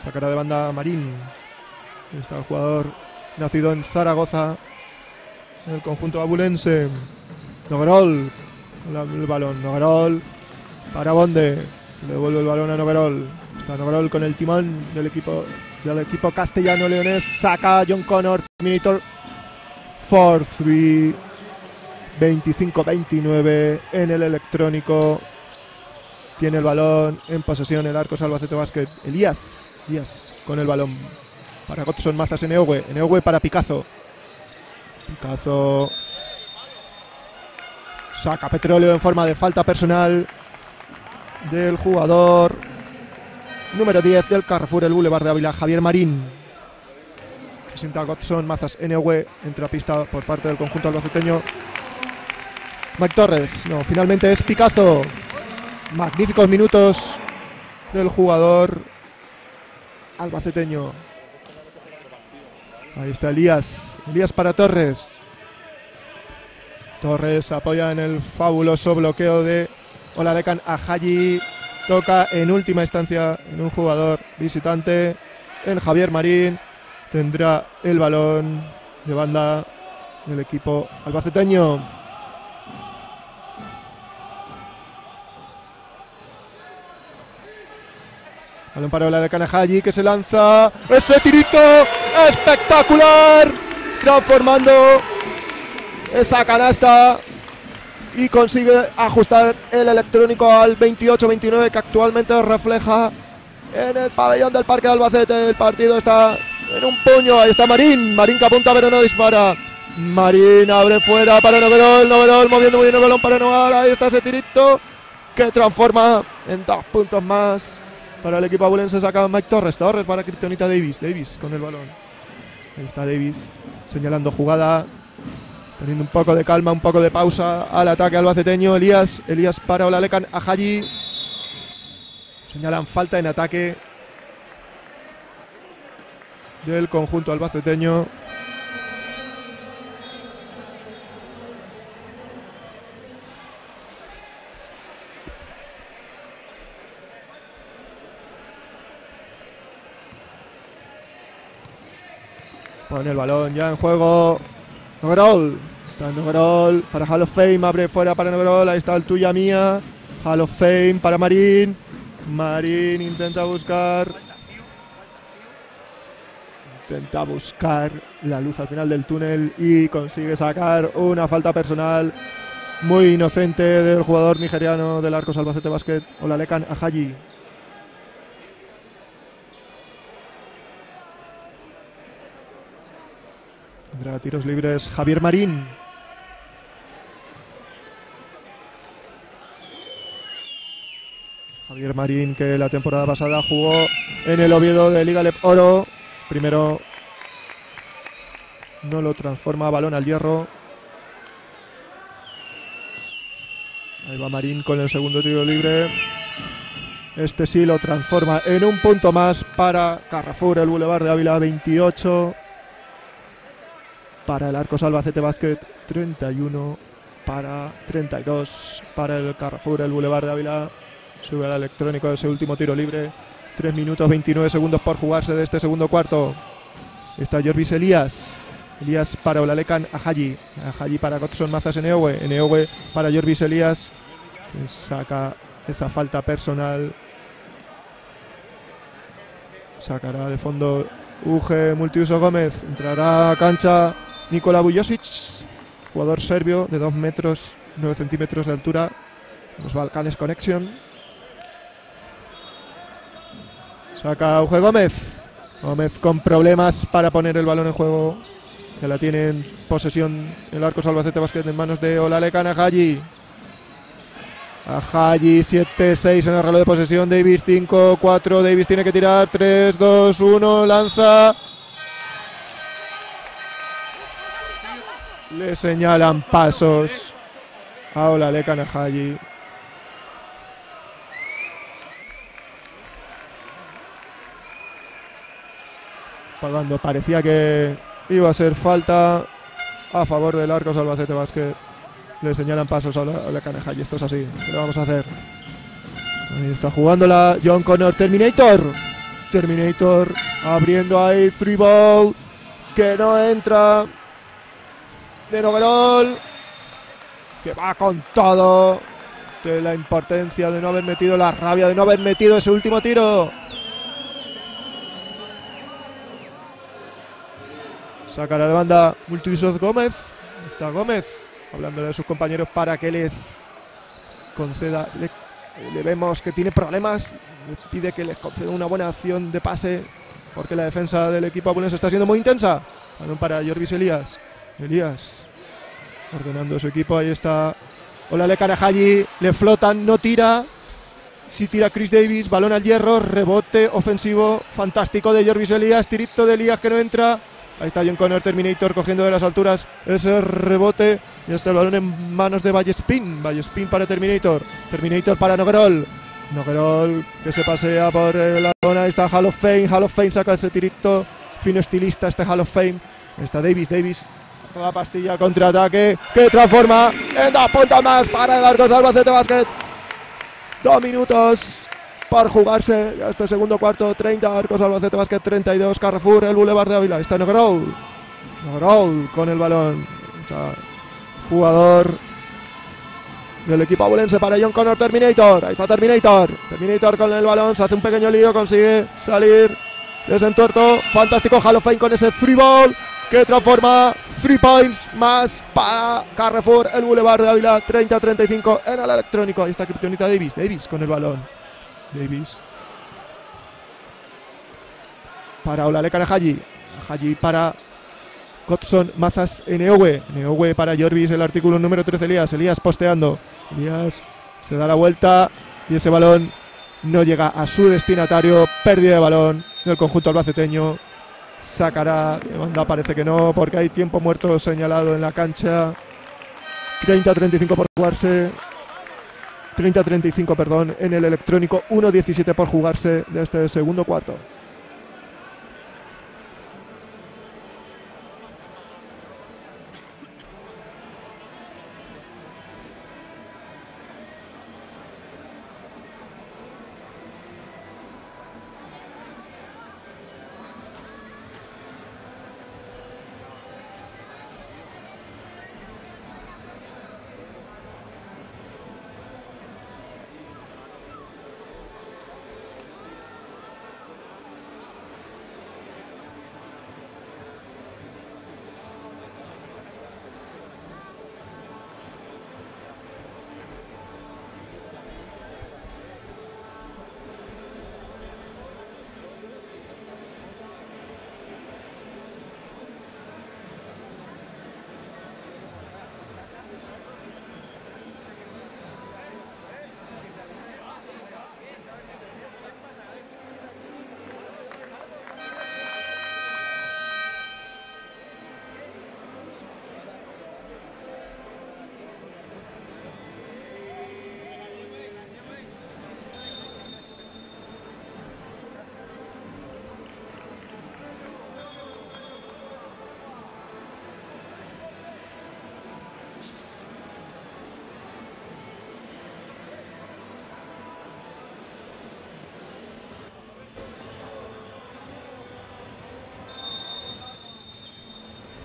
Sacará de banda Marín. Está el jugador nacido en Zaragoza. En el conjunto abulense. Noguerol. El balón. Noguerol. Para Bonde. Le devuelve el balón a Noguerol. Está Noguerol con el timón del equipo, del equipo castellano-leonés. Saca John Connor. Terminator 4-3. 25-29 en el electrónico. Tiene el balón en posesión el arco Albacete Basket. Elías, Elías con el balón para Godson Mazas en Eogue para Picazo. Picazo saca petróleo en forma de falta personal del jugador número 10 del Carrefour, el Boulevard de Ávila, Javier Marín. Presenta Godson Mazas en entra a pista por parte del conjunto albaceteño. Mike Torres, no, finalmente es Picazo. Magníficos minutos del jugador albaceteño. Ahí está Elías. Elías para Torres. Torres apoya en el fabuloso bloqueo de Olalecan a Haji. Toca en última instancia en un jugador visitante, en Javier Marín. Tendrá el balón de banda del equipo albaceteño. Balón para la de Kanahaji que se lanza. Ese tirito espectacular. Transformando esa canasta y consigue ajustar el electrónico al 28-29 que actualmente refleja en el pabellón del Parque de Albacete. El partido está en un puño. Ahí está Marín. Marín que apunta pero no dispara. Marín abre fuera para Noverol. Noverol moviendo muy bien el balón para Noval. Ahí está ese tirito que transforma en dos puntos más para el equipo abulense saca Mike Torres. Torres para Kryptonita Davis. Davis con el balón. Ahí está Davis señalando jugada. Poniendo un poco de calma, un poco de pausa al ataque albaceteño. Elías, Elías para Olalecan a Haji. Señalan falta en ataque del conjunto albaceteño. Pone el balón ya en juego. Nogrol. Está Nogrol para Hall of Fame. Abre fuera para Nogrol. Ahí está el tuya mía. Hall of Fame para Marín. Marín intenta buscar. Intenta buscar la luz al final del túnel y consigue sacar una falta personal muy inocente del jugador nigeriano del Arcos Albacete Basket, Olalekan Ajayi. Tiros libres Javier Marín. Javier Marín que la temporada pasada jugó en el Oviedo de Liga Lep Oro. Primero no lo transforma balón al hierro. Ahí va Marín con el segundo tiro libre. Este sí lo transforma en un punto más para Carrefour, el Boulevard de Ávila 28 para el Arcos Albacete Basket, 31 para 32 para el Carrefour, el Boulevard de Ávila. Sube al electrónico ese último tiro libre. 3 minutos 29 segundos por jugarse de este segundo cuarto. Está Jorvis Elías. Elías para Olalecan Ajayi. Ajayi para Godson Mazas en Eowe. para Jorvis Elías. saca esa falta personal. Sacará de fondo Uge Multiuso Gómez. Entrará a cancha Nikola Bujosic, jugador serbio de 2 metros 9 centímetros de altura, los Balcanes Connection. Saca Uge Gómez. Gómez con problemas para poner el balón en juego. Que la tiene en posesión el arco Salvacete Basket en manos de Olalekan Ajayi. Ajayi 7-6 en el reloj de posesión. Davis 5-4. Davis tiene que tirar. 3-2-1. Lanza. Le señalan pasos a Olale Kanahaji. Cuando parecía que iba a ser falta a favor del arco Albacete Basket, le señalan pasos a Ole Esto es así. ¿Qué le vamos a hacer? Ahí está jugándola John Connor Terminator. Terminator abriendo ahí free ball que no entra. De Noguerol que va con todo. De la importancia de no haber metido la rabia de no haber metido ese último tiro. Sacará de banda Multiusos Gómez. Está Gómez hablando de sus compañeros para que les conceda. Le, vemos que tiene problemas. Le pide que les conceda una buena acción de pase porque la defensa del equipo abulense está siendo muy intensa. Balón para Jorvis Elías. Elías ordenando su equipo. Ahí está Olale Karahayi. Le flotan, no tira. Si tira Chris Davis, balón al hierro, rebote ofensivo fantástico de Jorvis Elías, tirito de Elías que no entra. Ahí está John Connor Terminator cogiendo de las alturas ese rebote. Y está el balón en manos de Vallespin. Vallespin para Terminator. Terminator para Noguerol. Noguerol que se pasea por la zona. Ahí está Hall of Fame. Hall of Fame saca ese tirito fino estilista este Hall of Fame. Está Davis. Davis toda pastilla contraataque que transforma en dos puntos más para el Arcos Albacete Basket. Dos minutos por jugarse este segundo cuarto. 30 Arcos Albacete Basket 32 Carrefour, el Boulevard de Ávila. Está Negrol. Negrol con el balón. Está jugador del equipo abulense para John Connor Terminator. Ahí está Terminator. Terminator con el balón. Se hace un pequeño lío. Consigue salir desentuerto. Fantástico Hall of Fame con ese free ball que transforma 3 points más para Carrefour, el Boulevard de Ávila, 30-35 en el electrónico. Ahí está Kryptonita Davis, Davis con el balón. Davis. Para Olale Haji. Haji para Godson Mazas Neowe. Neowe para Jorvis, el artículo número 13 Elías. Elías posteando. Elías se da la vuelta y ese balón no llega a su destinatario. Pérdida de balón del conjunto albaceteño sacará de parece que no, porque hay tiempo muerto señalado en la cancha. 30-35 por jugarse. 30-35, perdón, en el electrónico. 1-17 por jugarse de este segundo cuarto.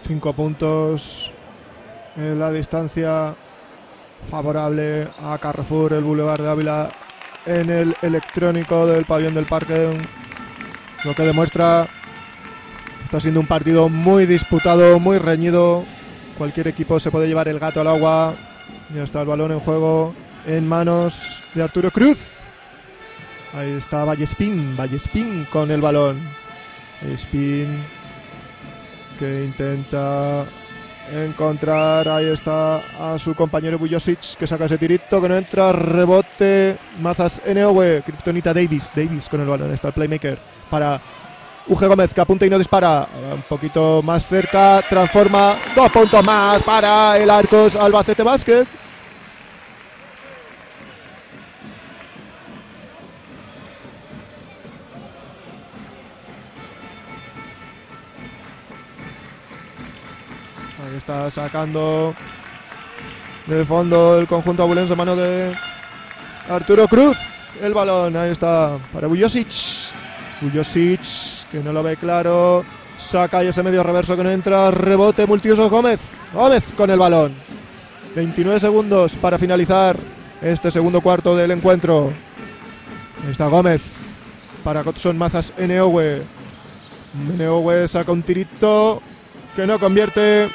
Cinco puntos en la distancia favorable a Carrefour, el Boulevard de Ávila en el electrónico del pabellón del parque. Lo que demuestra está siendo un partido muy disputado, muy reñido. Cualquier equipo se puede llevar el gato al agua. Ya está el balón en juego en manos de Arturo Cruz. Ahí está Vallespín, Vallespín con el balón. Spin que intenta encontrar, ahí está a su compañero Bujosic que saca ese tirito que no entra, rebote, Mazas NOW, Kryptonita Davis, Davis con el balón, está el playmaker para UG Gómez que apunta y no dispara, un poquito más cerca, transforma, dos puntos más para el Arcos Albacete Basket. Ahí está sacando del fondo el conjunto abulense, mano de Arturo Cruz. el balón. Ahí está para Bujosic. Bujosic, que no lo ve claro. Saca y ese medio reverso que no entra. Rebote multiuso Gómez. Gómez con el balón. 29 segundos para finalizar este segundo cuarto del encuentro. Ahí está Gómez para Godson Mazas Eneowe. Eneowe saca un tirito que no convierte.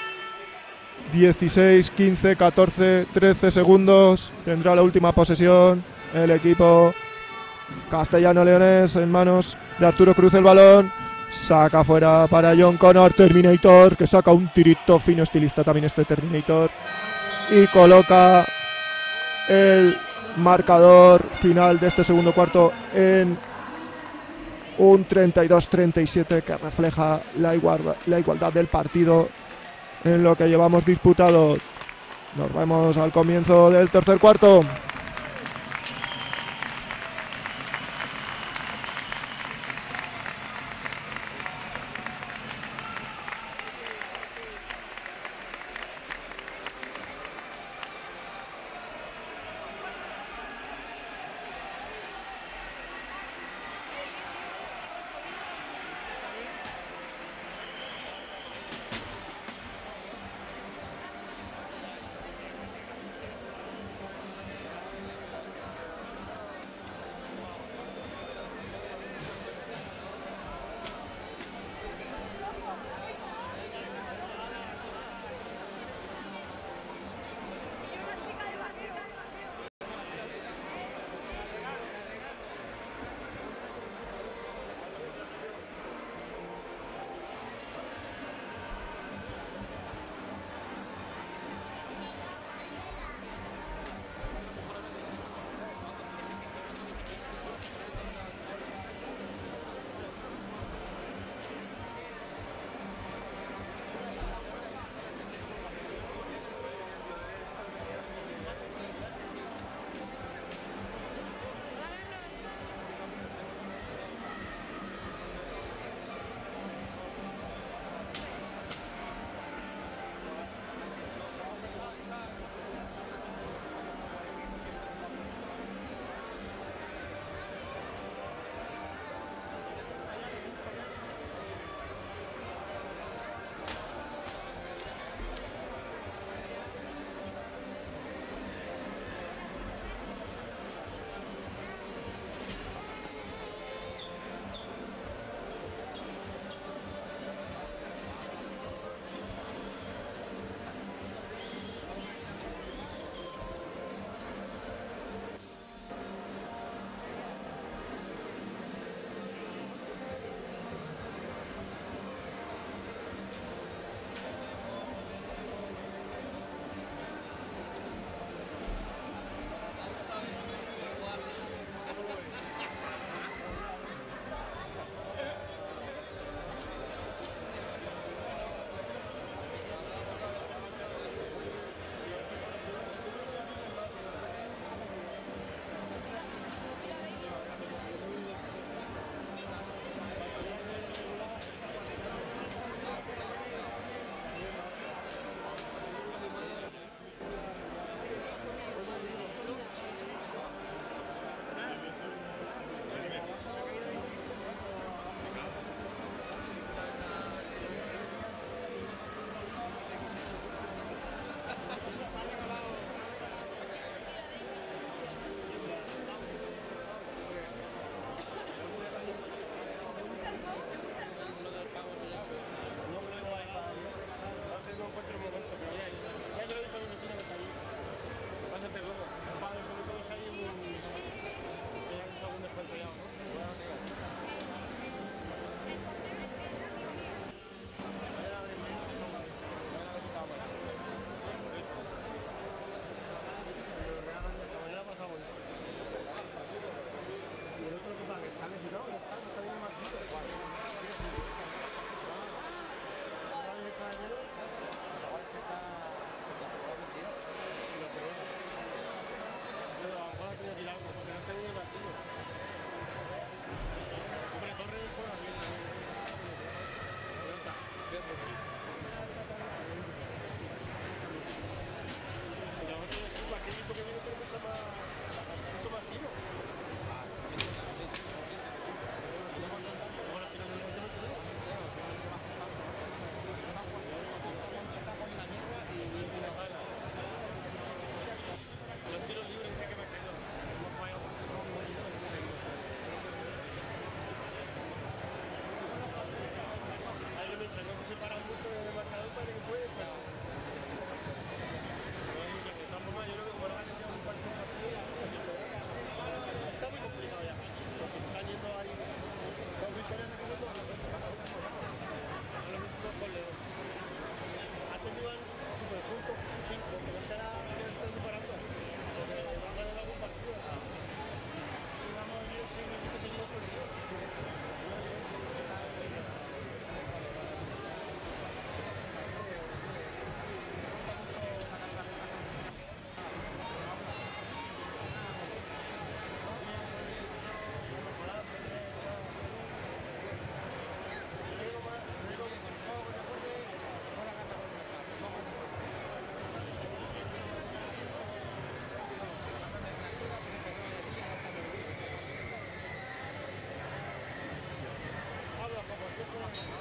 16, 15, 14, 13 segundos. Tendrá la última posesión el equipo castellano-leones en manos de Arturo Cruz el balón. Saca fuera para John Connor, Terminator, que saca un tirito fino estilista también este Terminator. Y coloca el marcador final de este segundo cuarto en un 32-37 que refleja la igualdad, la igualdad del partido en lo que llevamos disputado. Nos vemos al comienzo del tercer cuarto. out.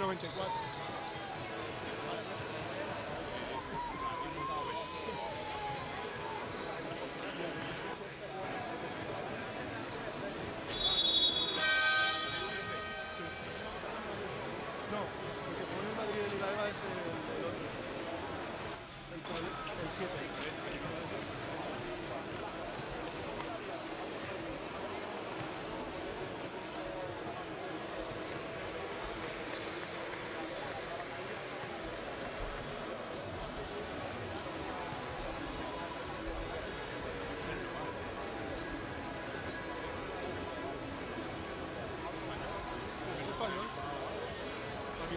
94.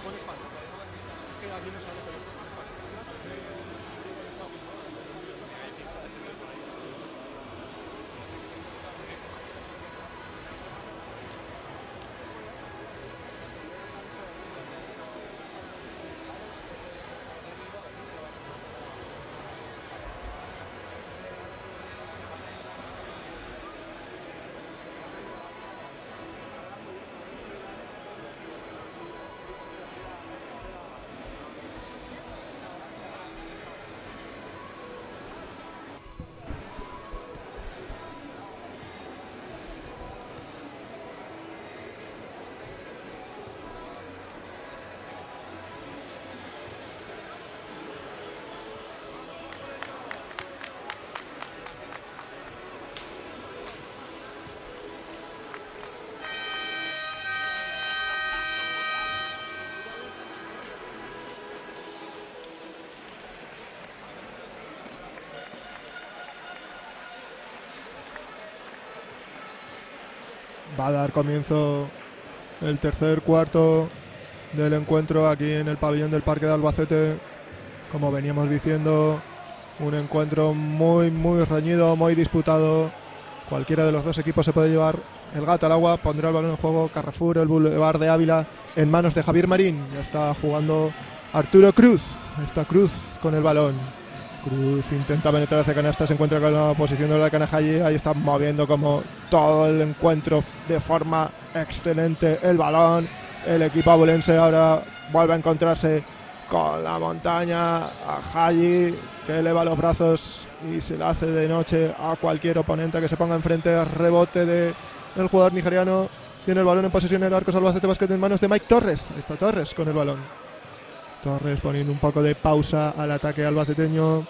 Pone aquí no sale, Va a dar comienzo el tercer cuarto del encuentro aquí en el pabellón del Parque de Albacete. Como veníamos diciendo, un encuentro muy, muy reñido, muy disputado. Cualquiera de los dos equipos se puede llevar el gato al agua. Pondrá el balón en juego Carrefour, el Boulevard de Ávila, en manos de Javier Marín. Ya está jugando Arturo Cruz. Está Cruz con el balón. Cruz intenta penetrar hacia canasta, se encuentra con la posición de la Canajalli, ahí está moviendo como todo el encuentro de forma excelente el balón. El equipo abulense ahora vuelve a encontrarse con la montaña a que eleva los brazos y se la hace de noche a cualquier oponente que se ponga enfrente. Rebote de el jugador nigeriano. Tiene el balón en posesión el arco Albacete Basket en manos de Mike Torres. Está Torres con el balón. Torres poniendo un poco de pausa al ataque albaceteño.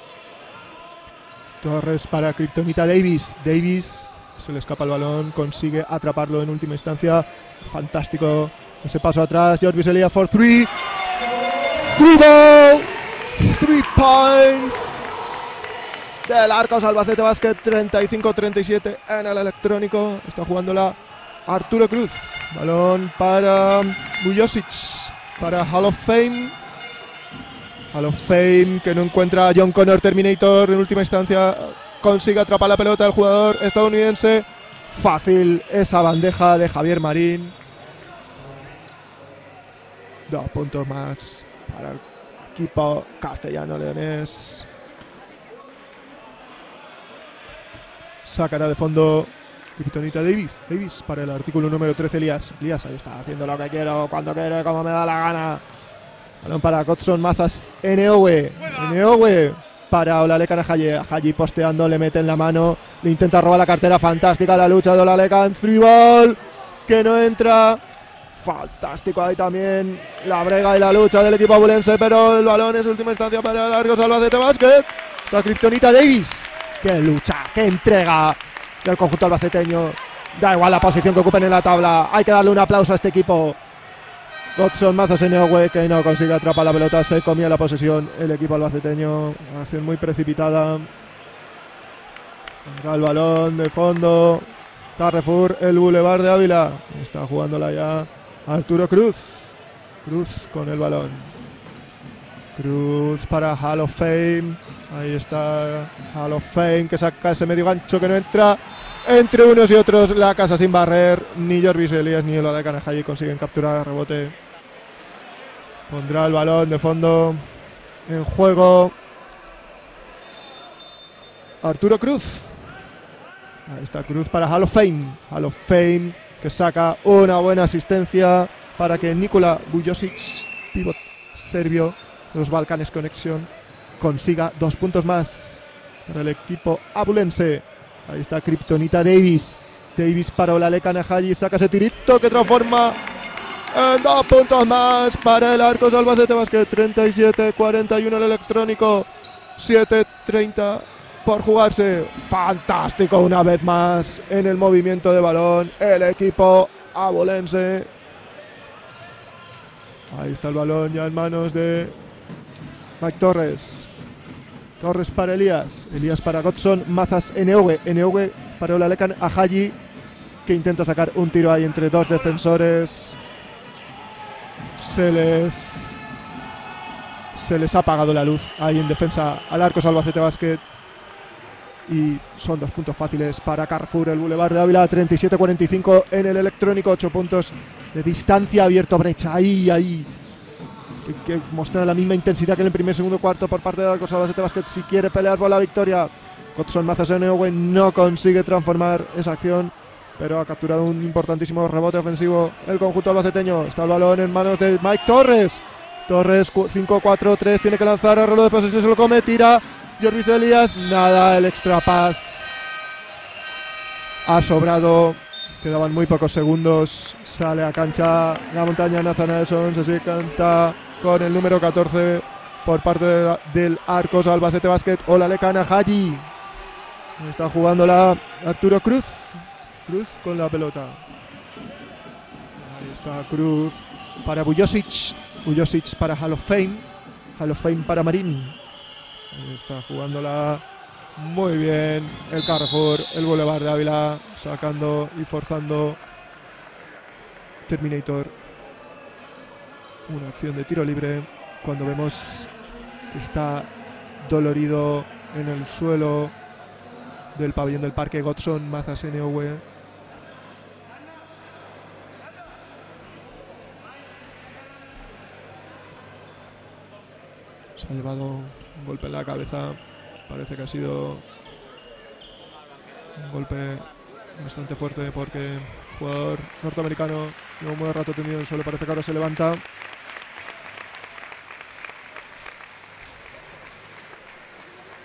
Torres para Kryptonita Davis. Davis se le escapa el balón, consigue atraparlo en última instancia. Fantástico ese paso atrás. George Biselia for three. Three ball. Three points. Del Arcos Albacete Basket 35-37 en el electrónico. Está jugándola Arturo Cruz. Balón para Bujosic. Para Hall of Fame. Hall of Fame que no encuentra a John Connor Terminator en última instancia. Consigue atrapar la pelota del jugador estadounidense. Fácil esa bandeja de Javier Marín. Dos puntos más para el equipo castellano-leonés. Sacará de fondo Kryptonita Davis. Davis para el artículo número 13, Elías. Elías ahí está haciendo lo que quiero, cuando quiere, como me da la gana. Balón para Godson Mazas Eneowe. Eneowe para Olalekan a Haji. Haji posteando, le mete en la mano. Le intenta robar la cartera. Fantástica la lucha de Olalekan. Three ball que no entra. Fantástico ahí también la brega y la lucha del equipo abulense, pero el balón es última instancia para el Argos Albacete Basket. Está Kryptonita Davis. Qué lucha, qué entrega del conjunto albaceteño. Da igual la posición que ocupen en la tabla. Hay que darle un aplauso a este equipo. Godson Mazos Eneowe que no consigue atrapar la pelota. Se comía la posesión el equipo albaceteño. Acción muy precipitada. El balón de fondo. Carrefour, el Boulevard de Ávila. Está jugándola ya Arturo Cruz. Cruz con el balón. Cruz para Hall of Fame. Ahí está Hall of Fame que saca ese medio gancho que no entra. Entre unos y otros, la casa sin barrer. Ni Jorvis Elias ni el de Canajayi consiguen capturar el rebote. Pondrá el balón de fondo en juego. Arturo Cruz. Ahí está Cruz para Hall of Fame. Hall of Fame que saca una buena asistencia para que Nikola Bujosic, pivot serbio de los Balcanes Conexión, consiga dos puntos más para el equipo abulense. Ahí está Kryptonita Davis. Davis para Olaleka Nahaji, saca ese tirito que transforma en dos puntos más para el Arcos Albacete Basket. 37-41 el electrónico. 7-30 por jugarse. Fantástico una vez más en el movimiento de balón. El equipo abolense. Ahí está el balón ya en manos de Mike Torres. Torres para Elías. Elías para Godson. Mazas Eneogue. Eneogue para Olalekan Ahaji. Que intenta sacar un tiro ahí entre dos defensores. Se les. Se les ha apagado la luz ahí en defensa al arco Salvacete Basket. Y son dos puntos fáciles para Carrefour, el Boulevard de Ávila. 37-45 en el electrónico. 8 puntos de distancia. Abierto brecha. Ahí, ahí que, que mostrar la misma intensidad que en el primer segundo cuarto por parte de Arcos Albacete Basket si quiere pelear por la victoria. Godson Mazas no consigue transformar esa acción, pero ha capturado un importantísimo rebote ofensivo el conjunto albaceteño. Está el balón en manos de Mike Torres. Torres 5-4-3, tiene que lanzar a reloj de posesión, se lo come, tira Jorvis Elías, nada, el extra pass ha sobrado Quedaban muy pocos segundos. Sale a cancha la montaña Nathan Nelson. Se canta con el número 14 por parte de, del Arcos Albacete Basket. Hola Lecana Haji. Está jugándola Arturo Cruz. Cruz con la pelota. Ahí está Cruz para Bujosic. Bujosic para Hall of Fame. Hall of Fame para Marín. Ahí está jugándola muy bien el Carrefour, el Boulevard de Ávila, sacando y forzando Terminator. Una acción de tiro libre cuando vemos que está dolorido en el suelo del pabellón del parque Godson Mazas NOW. Se ha llevado un golpe en la cabeza Parece que ha sido un golpe bastante fuerte porque el jugador norteamericano lleva un buen rato tendido en el suelo. Parece que ahora se levanta.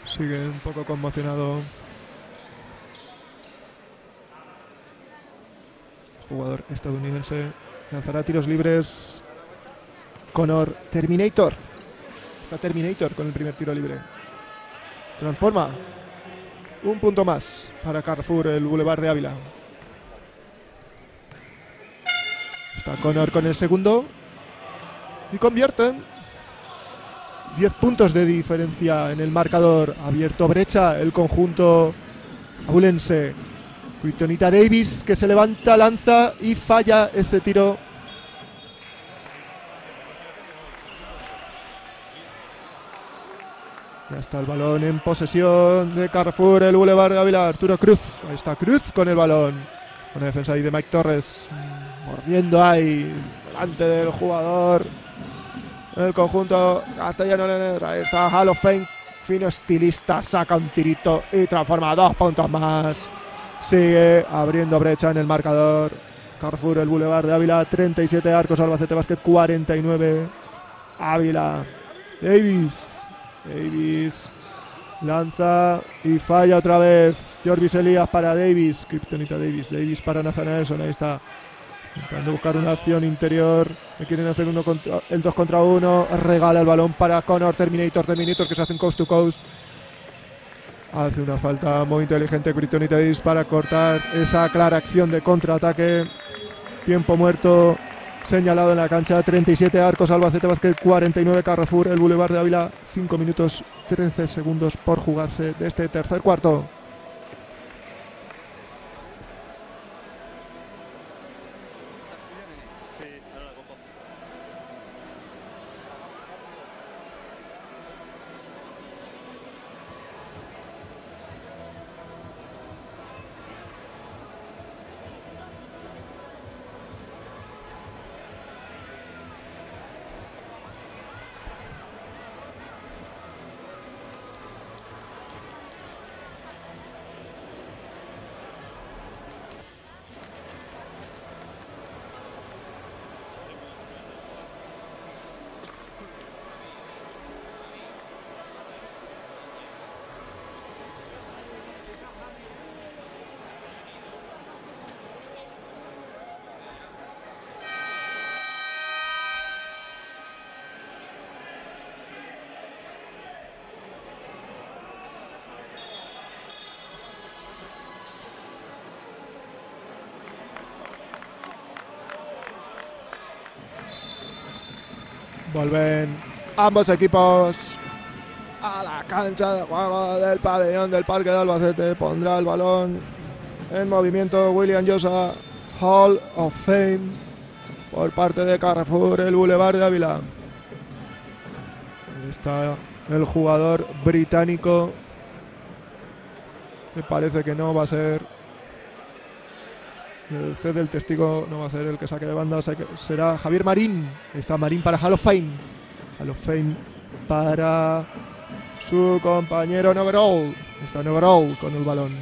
Sigue un poco conmocionado. jugador estadounidense lanzará tiros libres. Conor Terminator. Está Terminator con el primer tiro libre. Transforma. Un punto más para Carrefour, el Boulevard de Ávila. Está Connor con el segundo. Y convierten. 10 puntos de diferencia en el marcador. Abierto brecha el conjunto abulense. Kryptonita Davis que se levanta, lanza y falla ese tiro Ya está el balón en posesión de Carrefour, el Boulevard de Ávila, Arturo Cruz. Ahí está Cruz con el balón. Una defensa ahí de Mike Torres. Mordiendo ahí delante del jugador. El conjunto castellano Ahí está Hall of Fame. Fino estilista. Saca un tirito y transforma dos puntos más. Sigue abriendo brecha en el marcador. Carrefour, el Boulevard de Ávila. 37 arcos. Albacete Basket 49. Ávila. Davis. Davis lanza y falla otra vez. Jorvis Elías para Davis. Kryptonita Davis. Davis para Nathan Ahí está. Intentando buscar una acción interior. Me quieren hacer uno contra, el 2 contra 1. Regala el balón para Connor. Terminator. Terminator que se hace un coast to coast. Hace una falta muy inteligente Kryptonita Davis para cortar esa clara acción de contraataque. Tiempo muerto señalado en la cancha. 37 Arcos, Albacete Basket, 49 Carrefour, el Boulevard de Ávila. 5 minutos 13 segundos por jugarse de este tercer cuarto. Vuelven ambos equipos a la cancha de juego del pabellón del Parque de Albacete. Pondrá el balón en movimiento William Llosa, Hall of Fame por parte de Carrefour, el Boulevard de Ávila. Ahí está el jugador británico que parece que no va a ser el C del testigo no va a ser el que saque de banda, será Javier Marín. Está Marín para Hall of Fame. Hall of Fame para su compañero Noverol. Está Noverol con el balón.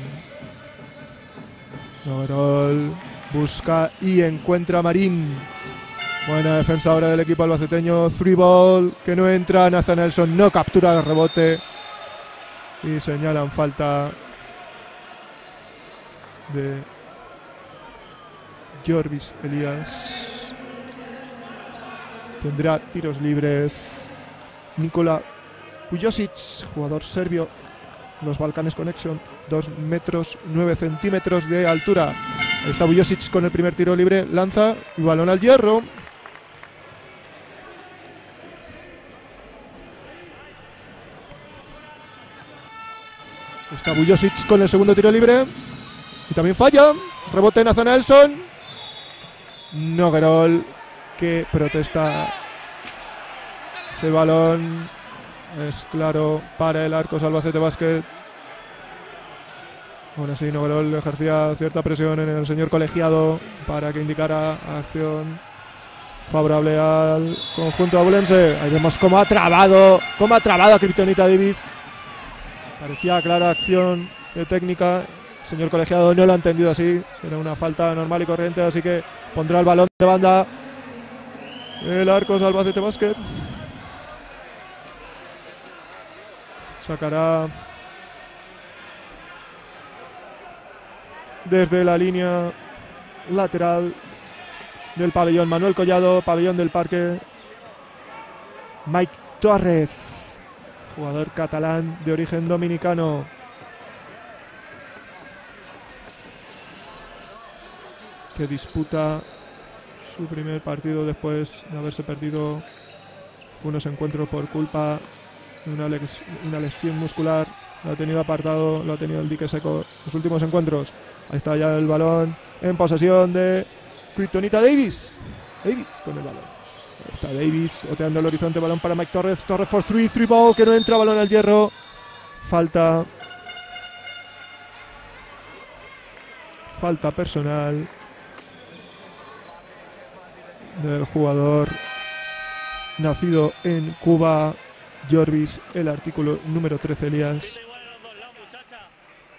Noverol busca y encuentra a Marín. Buena defensa ahora del equipo albaceteño. Three ball que no entra. Nathan Nelson no captura el rebote. Y señalan falta de Jorvis Elías. Tendrá tiros libres. Nikola Pujosic, jugador serbio. Los Balcanes Connection, 2 metros 9 centímetros de altura. Está Bujosic con el primer tiro libre. Lanza y balón al hierro. Está Bujosic con el segundo tiro libre. Y también falla. Rebote en Nelson. Noguerol que protesta. Ese balón es claro para el arco Salvacete Basket. Aún así, Noguerol ejercía cierta presión en el señor colegiado para que indicara acción favorable al conjunto abulense. Ahí vemos cómo ha trabado, cómo ha trabado a Kryptonita Davis. Parecía clara acción de técnica. El señor colegiado no lo ha entendido así. Era una falta normal y corriente, así que Pondrá el balón de banda. El arco Albacete Basket. Sacará desde la línea lateral del pabellón Manuel Collado, pabellón del parque. Mike Torres, jugador catalán de origen dominicano. Que disputa su primer partido después de haberse perdido unos encuentros por culpa de una, lesión muscular. Lo ha tenido apartado, lo ha tenido el dique seco los últimos encuentros. Ahí está ya el balón en posesión de Kryptonita Davis. Davis con el balón. Ahí está Davis oteando el horizonte, balón para Mike Torres. Torres for three, three ball, que no entra, balón al hierro. Falta. Falta personal del jugador nacido en Cuba, Jorvis, el artículo número 13, Elías.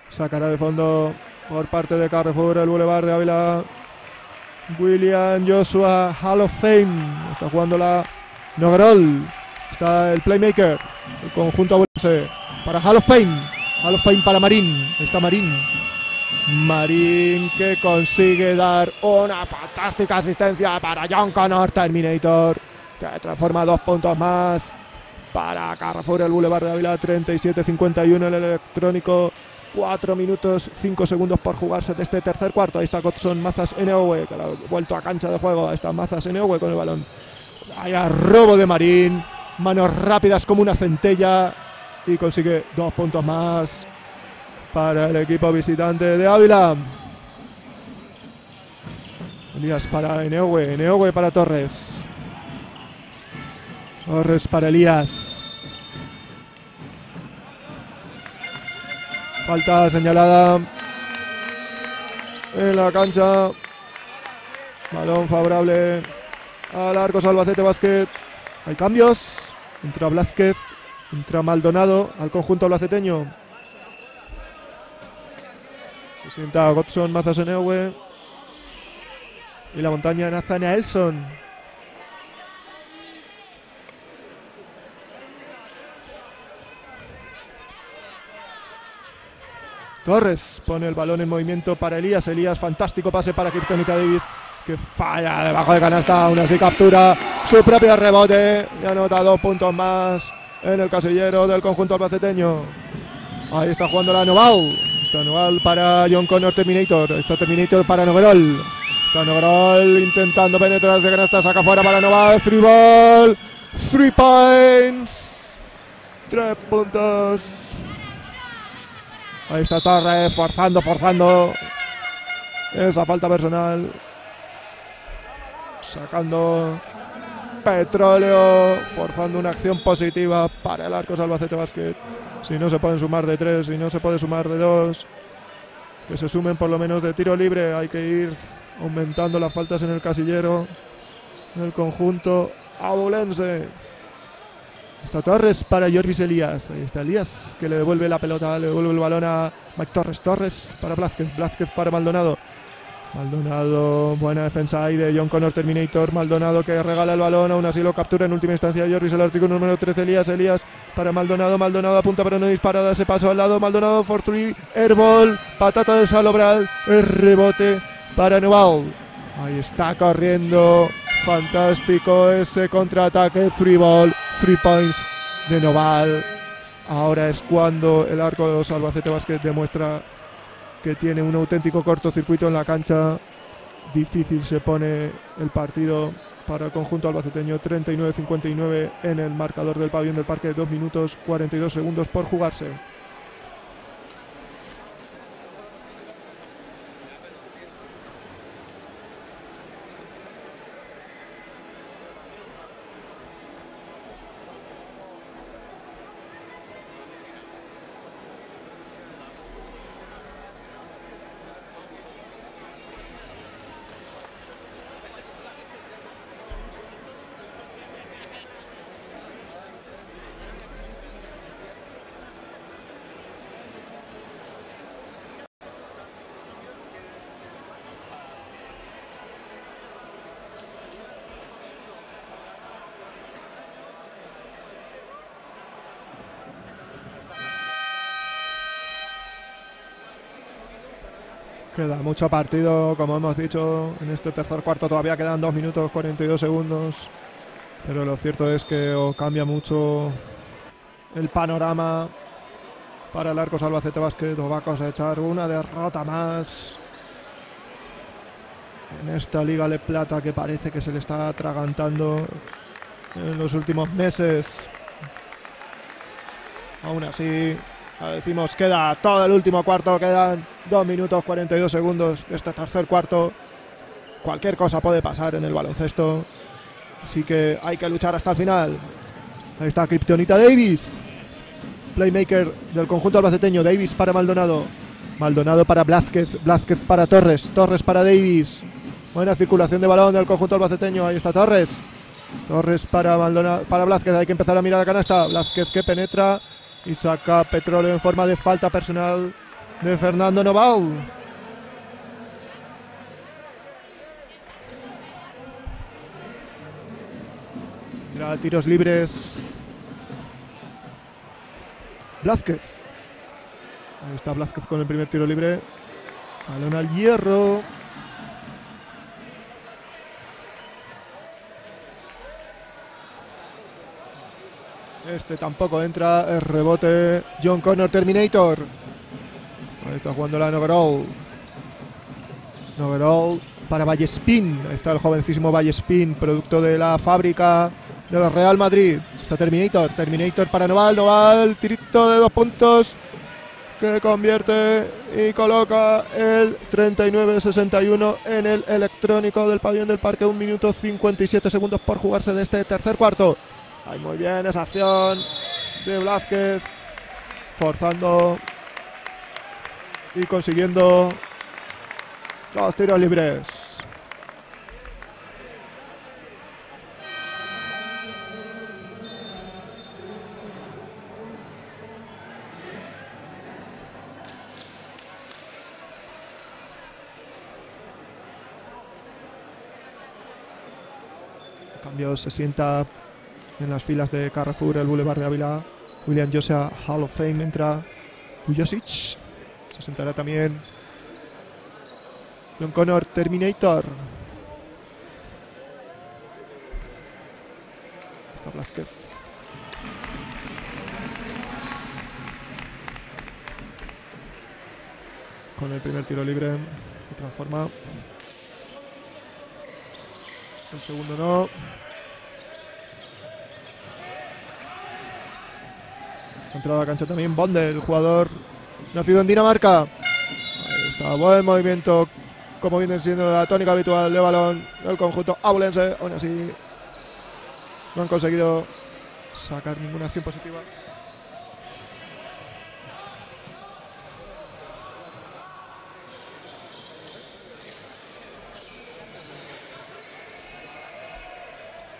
Sacará de fondo por parte de Carrefour el Boulevard de Ávila. William Joshua Hall of Fame. Está jugando la Nogrol. Está el playmaker. El conjunto para Hall of Fame. Hall of Fame para Marín. Está Marín. Marín que consigue dar una fantástica asistencia para John Connor Terminator, que transforma dos puntos más para Carrefour, el Boulevard de Ávila, 37-51 el electrónico. 4 minutos 5 segundos por jugarse de este tercer cuarto. Ahí está Godson Mazas Eneowe, que ha vuelto a cancha de juego. Ahí está Mazas Eneowe con el balón. Vaya robo de Marín. Manos rápidas como una centella. Y consigue dos puntos más para el equipo visitante de Ávila. Elías para Eneogue, Eneogue para Torres. Torres para Elías. Falta señalada en la cancha. Balón favorable al arco Albacete Basket. Hay cambios. Entra Blázquez, entra Maldonado al conjunto albaceteño. Se sienta Godson Mazasenewe. Y la montaña Elson. Torres pone el balón en movimiento para Elías. Elías, fantástico pase para Kryptonita Davis, que falla debajo de canasta. Aún así captura su propio rebote y anota dos puntos más en el casillero del conjunto albaceteño. Ahí está jugando la Noval. Noval para John Connor Terminator. Está Terminator para Noverol. Está Noverol intentando penetrar de canasta. Saca fuera para Noval. Free ball. Three points. Tres puntos. Ahí está Torres, forzando, forzando. Esa falta personal. Sacando petróleo, forzando una acción positiva para el Arcos Albacete Basket. Si no se pueden sumar de tres, si no se puede sumar de dos, que se sumen por lo menos de tiro libre. Hay que ir aumentando las faltas en el casillero del conjunto abulense. Está Torres para Jorvis Elías. Ahí está Elías que le devuelve la pelota, le devuelve el balón a Mike Torres. Torres para Blázquez. Blázquez para Maldonado. Maldonado, buena defensa ahí de John Connor Terminator. Maldonado que regala el balón, aún así lo captura en última instancia Jorvis, el artículo número 13. Elías, Elías para Maldonado. Maldonado apunta para no disparada, ese paso al lado. Maldonado for three, airball, patata de Salobral, rebote para Noval. Ahí está corriendo, fantástico ese contraataque, free ball, three points de Noval. Ahora es cuando el arco de los Albacete Basket demuestra que tiene un auténtico cortocircuito en la cancha. Difícil se pone el partido para el conjunto albaceteño. 39-59 en el marcador del pabellón del parque. 2 minutos 42 segundos por jugarse. Mucho partido, como hemos dicho, en este tercer cuarto todavía quedan 2 minutos 42 segundos. Pero lo cierto es que cambia mucho el panorama para el Arcos Albacete Basket o va a cosechar una derrota más en esta Liga Le Plata que parece que se le está atragantando en los últimos meses. Aún así, ya decimos, queda todo el último cuarto, quedan 2 minutos 42 segundos de este tercer cuarto. Cualquier cosa puede pasar en el baloncesto. Así que hay que luchar hasta el final. Ahí está Kryptonita Davis. Playmaker del conjunto albaceteño. Davis para Maldonado. Maldonado para Blázquez. Blázquez para Torres. Torres para Davis. Buena circulación de balón del conjunto albaceteño. Ahí está Torres. Torres para Maldonado, para Blázquez. Hay que empezar a mirar la canasta. Blázquez que penetra y saca petróleo en forma de falta personal de Fernando Noval. Tira tiros libres. Blázquez. Ahí está Blázquez con el primer tiro libre. Balón al hierro. Este tampoco entra. El rebote. John Connor Terminator. Ahí está jugando la Nogerol. Nogerol para Vallespín. Ahí está el jovencísimo Vallespín, producto de la fábrica de los Real Madrid. Está Terminator. Terminator para Noval. Noval, tirito de dos puntos que convierte y coloca el 39-61 en el electrónico del pabellón del parque. Un minuto 57 segundos por jugarse de este tercer cuarto. Ahí muy bien esa acción de Blázquez, forzando y consiguiendo los tiros libres. Cambio se sienta en las filas de Carrefour, el Boulevard de Ávila. William Josia Hall of Fame entra Ujosic. Se sentará también John Connor Terminator. Está Blázquez. Con el primer tiro libre se transforma. El segundo no. Entrada a la cancha también Bonde, el jugador nacido en Dinamarca. Ahí está, buen movimiento, como viene siendo la tónica habitual de balón del conjunto abulense. Aún así, no han conseguido sacar ninguna acción positiva.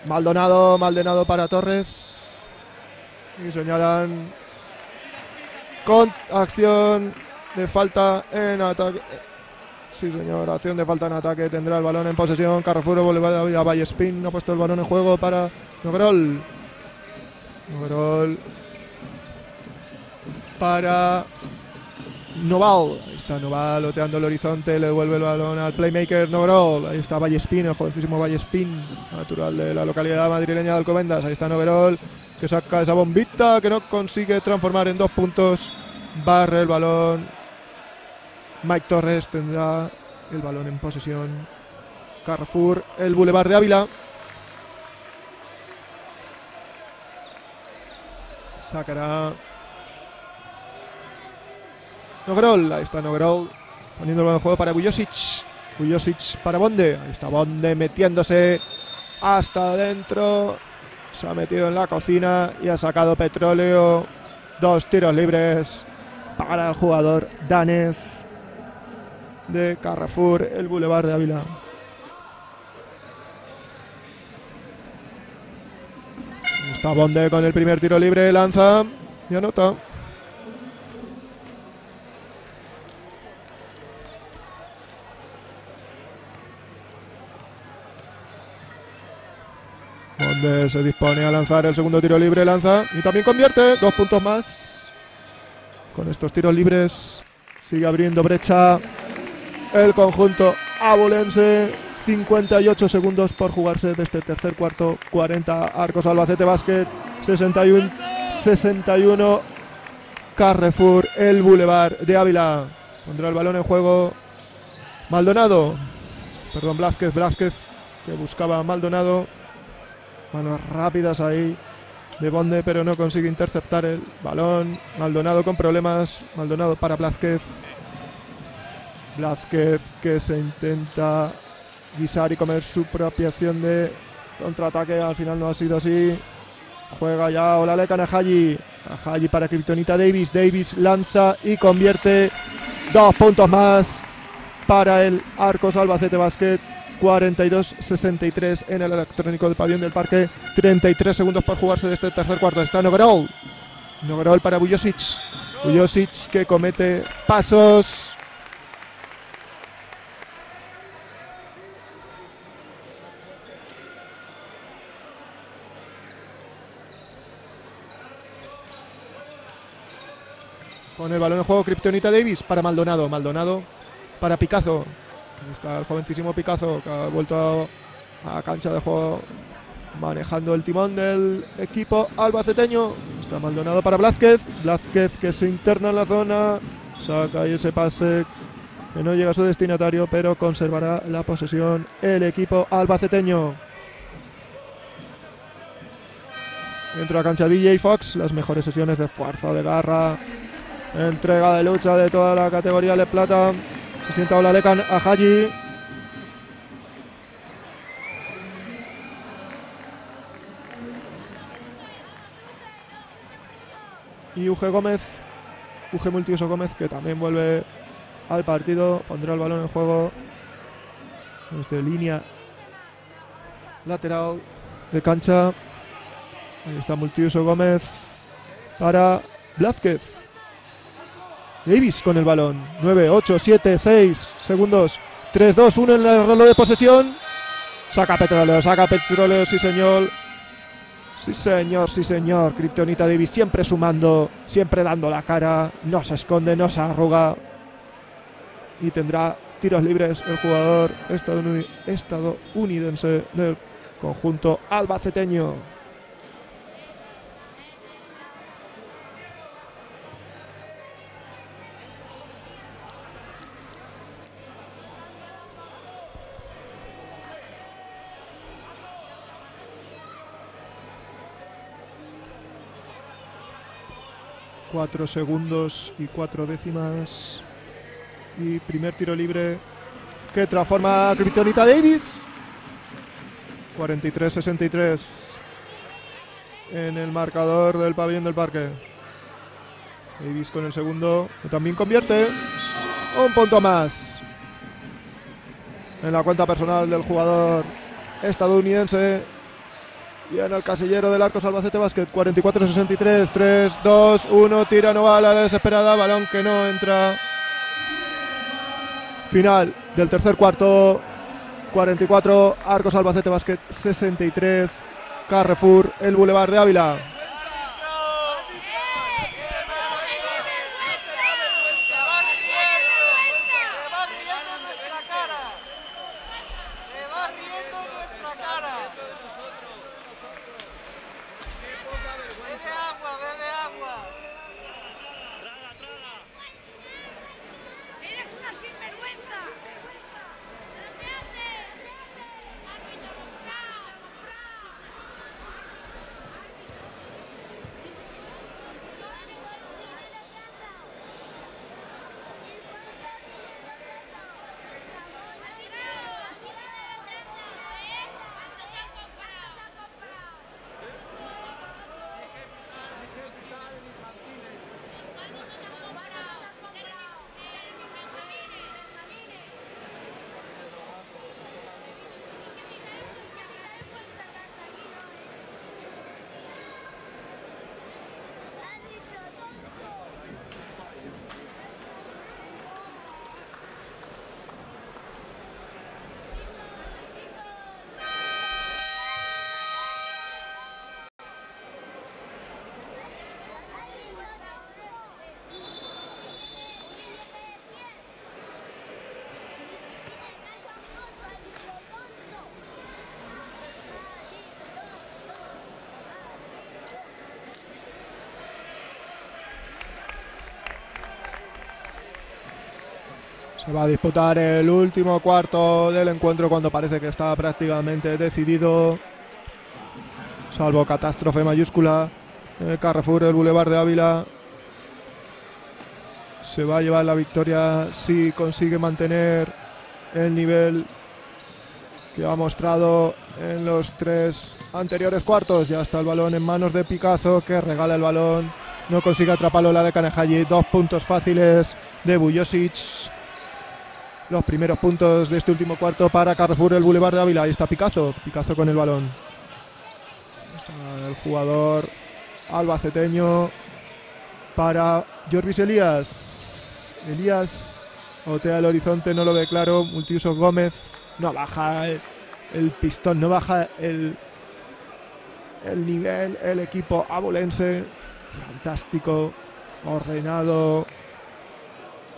Maldonado, Maldonado para Torres. Y señalan con acción de falta en ataque. Sí, señor, acción de falta en ataque. Tendrá el balón en posesión. Carrefour vuelve a Vallespín. Ha puesto el balón en juego para Nogrol. Nogrol. Para Noval. Ahí está Noval loteando el horizonte. Le devuelve el balón al playmaker Nogrol. Ahí está Vallespín, el jovencísimo Vallespín, natural de la localidad madrileña de Alcobendas. Ahí está Nogrol que saca esa bombita que no consigue transformar en dos puntos. Barre el balón. Mike Torres tendrá el balón en posesión. Carrefour, el Boulevard de Ávila. Sacará Nogrol. Ahí está Nogrol. Poniendo el balón en juego para Bujosic. Bujosic para Bonde. Ahí está Bonde metiéndose hasta adentro. Se ha metido en la cocina y ha sacado petróleo. Dos tiros libres para el jugador danés de Carrefour, el Boulevard de Ávila. Está Bonde con el primer tiro libre, lanza y anota. Bonde se dispone a lanzar el segundo tiro libre, lanza y también convierte. Dos puntos más. Con estos tiros libres sigue abriendo brecha el conjunto abulense. 58 segundos por jugarse de este tercer cuarto. 40 Arcos Albacete Basket. 61, 61 Carrefour, el Boulevard de Ávila. Pondrá el balón en juego Maldonado. Perdón, Blázquez, Blázquez que buscaba Maldonado. Manos rápidas ahí de Bonde, pero no consigue interceptar el balón. Maldonado con problemas. Maldonado para Blázquez. Blázquez que se intenta guisar y comer su propia acción de contraataque. Al final no ha sido así. Juega ya Olaleca Nahaji. Nahaji para Kryptonita Davis. Davis lanza y convierte dos puntos más para el Arcos Albacete Basket. 42-63 en el electrónico del pabellón del parque. 33 segundos por jugarse de este tercer cuarto. Está Nogrol. Nogrol para Bujosic. Bujosic que comete pasos. Pone el balón en juego Kryptonita Davis para Maldonado. Maldonado para Picazo. Está el jovencísimo Picazo que ha vuelto a, cancha de juego manejando el timón del equipo albaceteño. Está Maldonado para Blázquez. Blázquez que se interna en la zona. Saca ahí ese pase que no llega a su destinatario, pero conservará la posesión el equipo albaceteño. Dentro de la cancha DJ Fox, las mejores sesiones de fuerza, de garra, entrega de lucha de toda la categoría de plata. Sienta Olalekan a Haji. Y Uge Gómez, Uge Multiuso Gómez, que también vuelve al partido, pondrá el balón en juego desde línea lateral de cancha. Ahí está Multiuso Gómez para Blázquez. Davis con el balón. 9, 8, 7, 6 segundos. 3, 2, 1 en el reloj de posesión. Saca petróleo, saca petróleo, sí señor. Sí señor, sí señor. Kryptonita Davis siempre sumando, siempre dando la cara. No se esconde, no se arruga. Y tendrá tiros libres el jugador estadounidense del conjunto albaceteño. 4 segundos y 4 décimas. Y primer tiro libre que transforma a Kryptonita Davis. 43-63 en el marcador del pabellón del parque. Davis con el segundo, que también convierte un punto más en la cuenta personal del jugador estadounidense. Y en el casillero del arco Salvacete Basket, 44-63, 3, 2, 1, tira no va la desesperada, balón que no entra. Final del tercer cuarto, 44, Arcos Albacete Basket 63, Carrefour, el Boulevard de Ávila. Se va a disputar el último cuarto del encuentro cuando parece que está prácticamente decidido. Salvo catástrofe mayúscula. El Carrefour, el Boulevard de Ávila. Se va a llevar la victoria si consigue mantener el nivel que ha mostrado en los tres anteriores cuartos. Ya está el balón en manos de Picazo que regala el balón. No consigue atraparlo la de Canejalli. Dos puntos fáciles de Bujosic los primeros puntos de este último cuarto para Carrefour, el Boulevard de Ávila. Ahí está Picazo, Picazo con el balón. El jugador albaceteño para Jorvis Elías. Elías otea el horizonte, no lo ve claro. Multiuso Gómez no baja el, el pistón, no baja el, el nivel. El equipo abolense, fantástico, ordenado,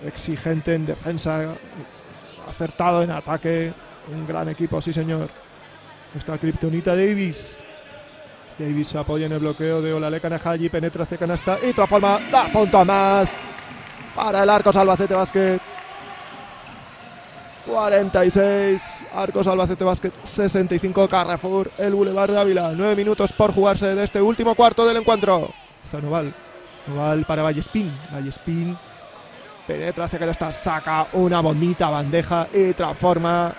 exigente en defensa, acertado en ataque. Un gran equipo, sí señor. Está Kryptonita Davis. Davis se apoya en el bloqueo de Olale Kanahaji, penetra hacia canasta y transforma, da punto más para el Arcos Albacete Basket. 46, Arcos Albacete Basket 65, Carrefour, el Boulevard de Ávila. 9 minutos por jugarse de este último cuarto del encuentro. Está Noval. Noval para Vallespín. Vallespín penetra hacia canasta, saca una bonita bandeja y transforma.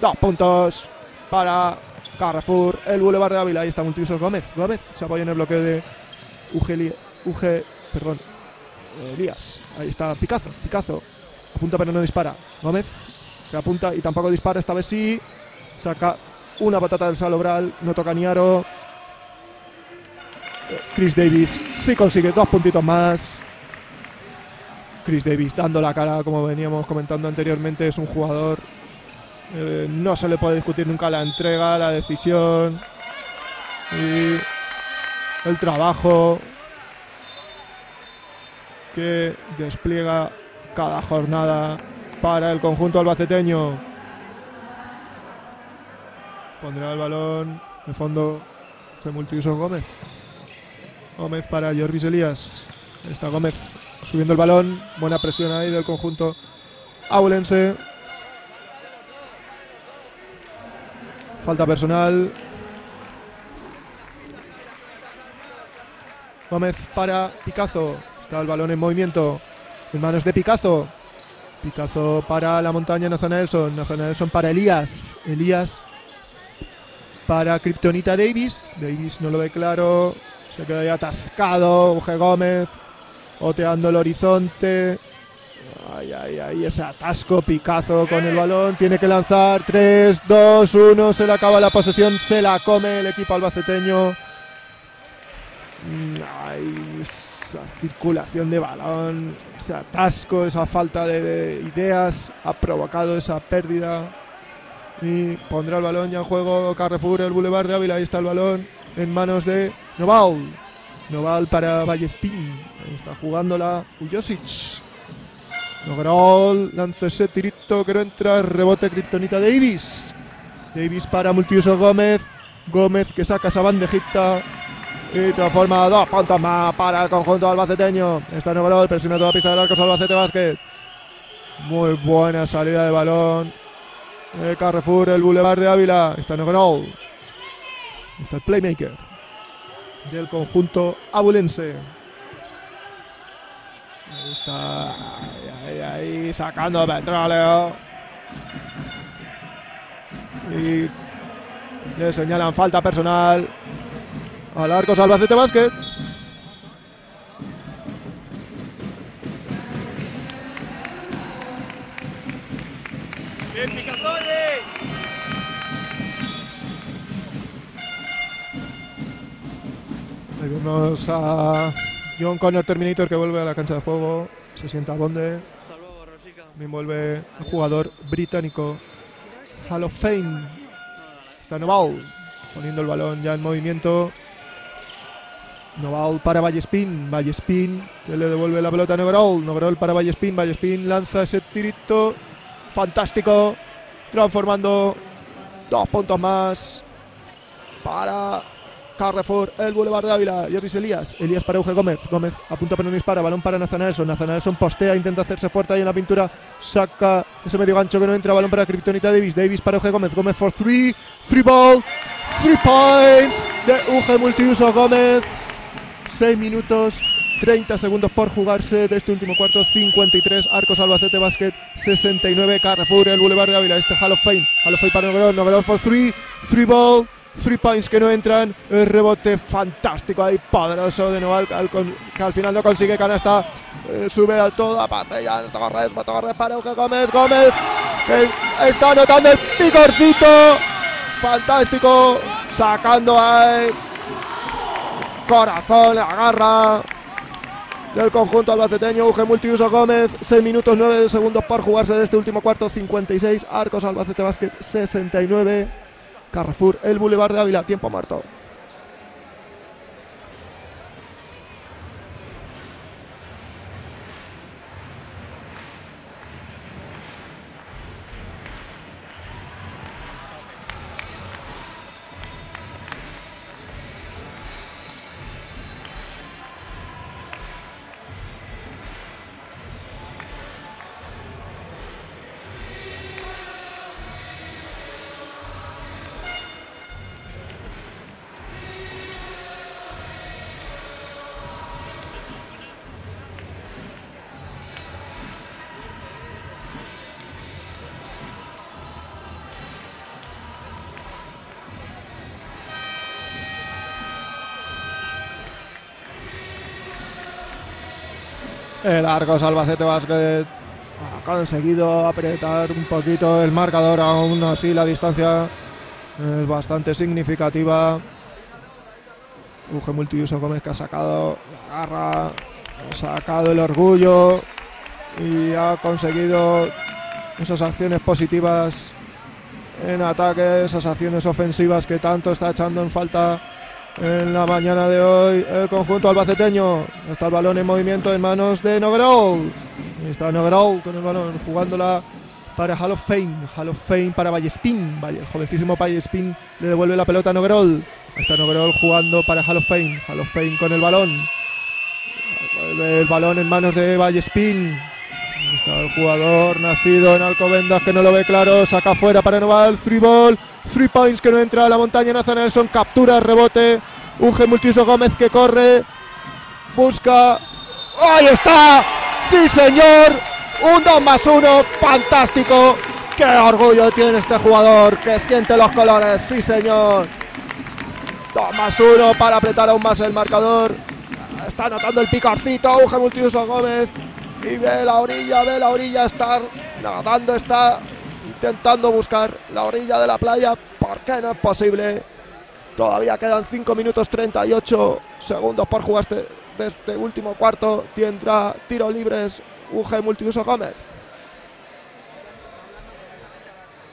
Dos puntos para Carrefour, el Boulevard de Ávila. Ahí está Multiusos Gómez. Gómez se apoya en el bloqueo de UG, UG perdón, Elías. Ahí está Picazo, Picazo. Apunta pero no dispara. Gómez que apunta y tampoco dispara. Esta vez sí. Saca una patata del salobral. No toca ni aro. Chris Davis sí consigue dos puntitos más. Chris Davis dando la cara, como veníamos comentando anteriormente, es un jugador. eh, no se le puede discutir nunca la entrega, la decisión y el trabajo que despliega cada jornada para el conjunto albaceteño. Pondrá el balón de fondo de multiuso Gómez. Gómez para Jorvis Elías. Está Gómez subiendo el balón. Buena presión ahí del conjunto aulense. Falta personal. Gómez para Picazo. Está el balón en movimiento. En manos de Picazo. Picazo para la montaña Nelson. Nelson para Elías. Elías para Kryptonita Davis. Davis no lo ve claro. Se queda ahí atascado. Uge Gómez. Oteando el horizonte. Ay, ay, ay, ese atasco, Picazo con el balón. Tiene que lanzar. 3, 2, 1. Se le acaba la posesión. Se la come el equipo albaceteño. Ay, esa circulación de balón, ese atasco, esa falta de, ideas ha provocado esa pérdida. Y pondrá el balón ya en juego Carrefour, el Boulevard de Ávila. Ahí está el balón en manos de Noval. Noval para Vallespín. Está jugándola Ujosic. Logró lanza ese tirito que no entra. Rebote Kryptonita Davis. Davis para multiuso Gómez. Gómez que saca esa bandejita y transforma dos puntos más para el conjunto albaceteño. Está Negrol, presiona toda la pista del arco Albacete Basket. Muy buena salida de balón. El Carrefour, el Boulevard de Ávila. Está Negrol. Está el playmaker del conjunto abulense. Ahí está. Ahí, ahí, sacando petróleo. Y le señalan falta personal. Al arco Basket. Bien, Ahí vemos a John Connor Terminator que vuelve a la cancha de juego. Se sienta a Bonde. También vuelve el jugador británico Hall of Fame. Está Noval poniendo el balón ya en movimiento. Noval para Vallespín, Vallespín que le devuelve la pelota a Nogrol, Nogrol para Vallespín, Vallespín lanza ese tirito fantástico, transformando dos puntos más para Carrefour, el Boulevard de Ávila, Jerry Elías, Elías para Euge Gómez, Gómez apunta pero no dispara, balón para Nathanelson, Nathanelson postea, intenta hacerse fuerte ahí en la pintura, saca ese medio gancho que no entra, balón para Kryptonita Davis, Davis para Euge Gómez, Gómez for three, free ball, three points de Uge multiuso Gómez, 6 minutos 30 segundos por jugarse de este último cuarto, 53, Arcos Albacete Basket, 69, Carrefour, el Boulevard de Ávila, este Hall of Fame, Hall of Fame para Noguerón, Noguerón for 3, 3 ball, 3 points que no entran, el rebote fantástico ahí, poderoso de Noval, que al final no consigue canasta, eh, sube a toda parte ya, Torres, Torres para Euge Gómez, Gómez, que está anotando el picorcito, fantástico, sacando ahí corazón, la garra del conjunto albaceteño. Uge multiuso Gómez, 6 minutos 9 segundos por jugarse de este último cuarto, 56. Arcos Albacete Basket, 69. Carrefour, el Boulevard de Ávila, tiempo muerto. El Arcos Albacete Basket ha conseguido apretar un poquito el marcador, aún así la distancia es bastante significativa. Uge Multiuso Gómez que ha sacado la garra, ha sacado el orgullo y ha conseguido esas acciones positivas en ataque, esas acciones ofensivas que tanto está echando en falta en la mañana de hoy el conjunto albaceteño. Está el balón en movimiento en manos de Nogrol. Está Nogrol con el balón jugándola para Hall of Fame. Hall of Fame para Vallespín. El jovencísimo Vallespín le devuelve la pelota a Nogrol. Está Nogrol jugando para Hall of Fame. Hall of Fame con el balón. Vuelve el balón en manos de Vallespín. Está el jugador nacido en Alcobendas que no lo ve claro. Saca fuera para Noval. Free ball. Three points que no entra a la montaña. Nathan Nelson captura, rebote. Unge Multiuso Gómez que corre. Busca ¡Ahí está! ¡Sí, señor! Un 2 más 1, fantástico. ¡Qué orgullo tiene este jugador que siente los colores! ¡Sí, señor! 2 más 1 para apretar aún más el marcador. Está anotando el picarcito, Auge Multiuso Gómez. Y ve la orilla, ve la orilla estar nadando, está intentando buscar la orilla de la playa. ¿Por qué no es posible? Todavía quedan 5 minutos 38 segundos por jugar este, de este último cuarto. Tendrá tiros libres UG Multiuso Gómez.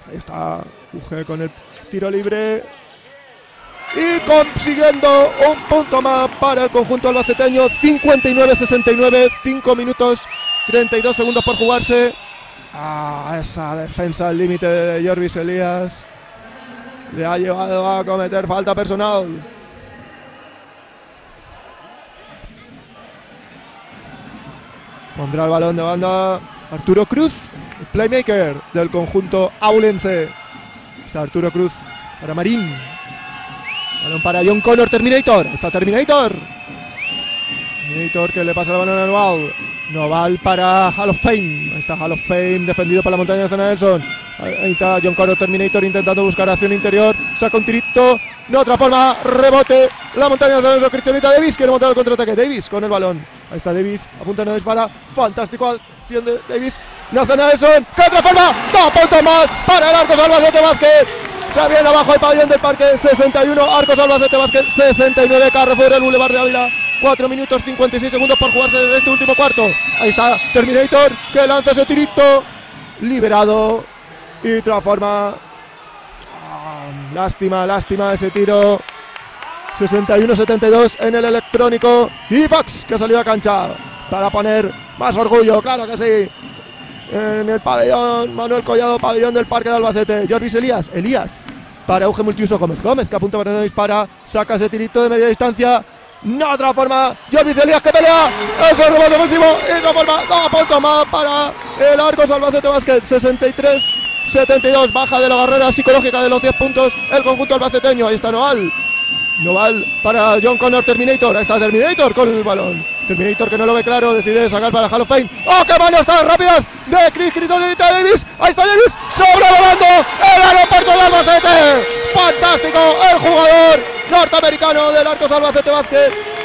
Ahí está UG con el tiro libre. Y consiguiendo un punto más para el conjunto albaceteño. 59-69, 5 minutos 32 segundos por jugarse. Ah, esa defensa al límite de Jorvis Elías le ha llevado a cometer falta personal. Pondrá el balón de banda Arturo Cruz, el playmaker del conjunto aulense. Está Arturo Cruz para Marín. Balón para John Connor, Terminator. Está Terminator. Terminator que le pasa el balón a Noval. Noval para Hall of Fame. Ahí está Hall of Fame defendido por la montaña de Nelson. Ahí está John Connor, Terminator intentando buscar acción interior. Saca un tirito. De otra forma, rebote. La montaña de Nelson. Cristianita Davis quiere montar el contraataque. Davis con el balón. Ahí está Davis. Apunta no dispara. Fantástico acción de Davis. Nathaniel Nelson. Que otra forma. Dos puntos más para el arco Albacete Básquet. Viene abajo el pabellón del parque 61, Arcos Albacete Básquet 69, Carrefour el Boulevard de Ávila 4 minutos 56 segundos por jugarse desde este último cuarto. Ahí está Terminator que lanza ese tirito, liberado y transforma. Ah, lástima, lástima ese tiro. 61-72 en el electrónico. Y Fox que ha salido a cancha para poner más orgullo, claro que sí en el pabellón, Manuel Collado, pabellón del Parque de Albacete. Jorvis Elías, Elías, para Euge Multiuso Gómez. Gómez que apunta para no dispara, saca ese tirito de media distancia. No otra forma, Jorvis Elías que pelea, es el rebote ofensivo y transforma dos puntos más para el Arcos Albacete Basket, 63. 72, baja de la barrera psicológica de los 10 puntos el conjunto albaceteño. Ahí está Noval. Noval para John Connor Terminator. Ahí está Terminator con el balón. Terminator que no lo ve claro, decide sacar para Hall of Fame. ¡Oh, qué manos tan rápidas! De Chris Critonita Davis. Ahí está Davis, sobrevolando el aeropuerto de Albacete. Fantástico el jugador norteamericano del Arcos Albacete Basket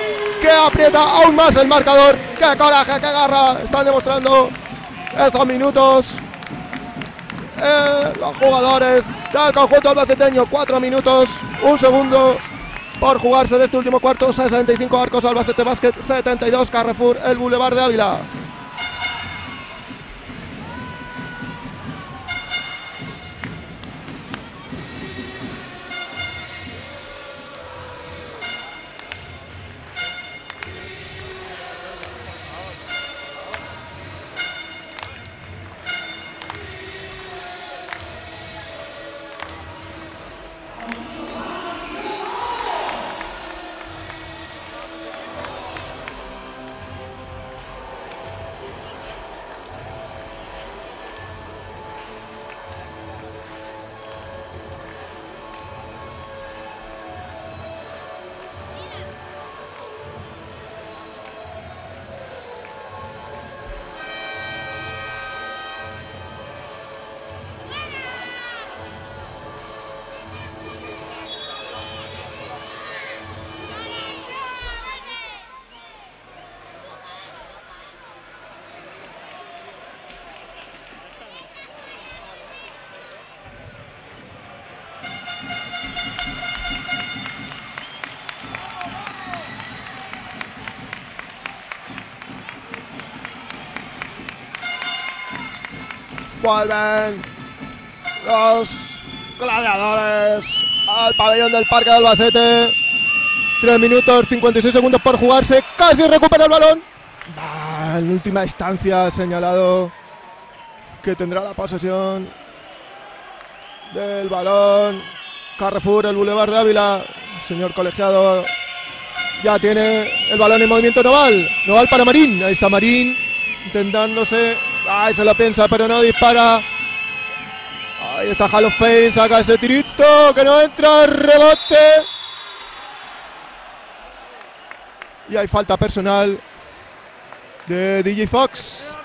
que aprieta aún más el marcador. ¡Qué coraje, qué garra! Están demostrando estos minutos. Eh, los jugadores del conjunto albaceteño, cuatro minutos, un segundo por jugarse de este último cuarto. 65 Arcos Albacete Basket, 72 Carrefour, el Boulevard de Ávila. Vuelven los gladiadores al pabellón del Parque de Albacete. 3 minutos 56 segundos por jugarse. Casi recupera el balón. En última instancia señalado que tendrá la posesión del balón. Carrefour, el Boulevard de Ávila. Señor colegiado ya tiene el balón en movimiento Noval. Noval para Marín. Ahí está Marín intentándose Ay, se lo piensa, pero no dispara. Ahí está Hall of Fame, saca ese tirito que no entra, rebote. Y hay falta personal de DJ Fox.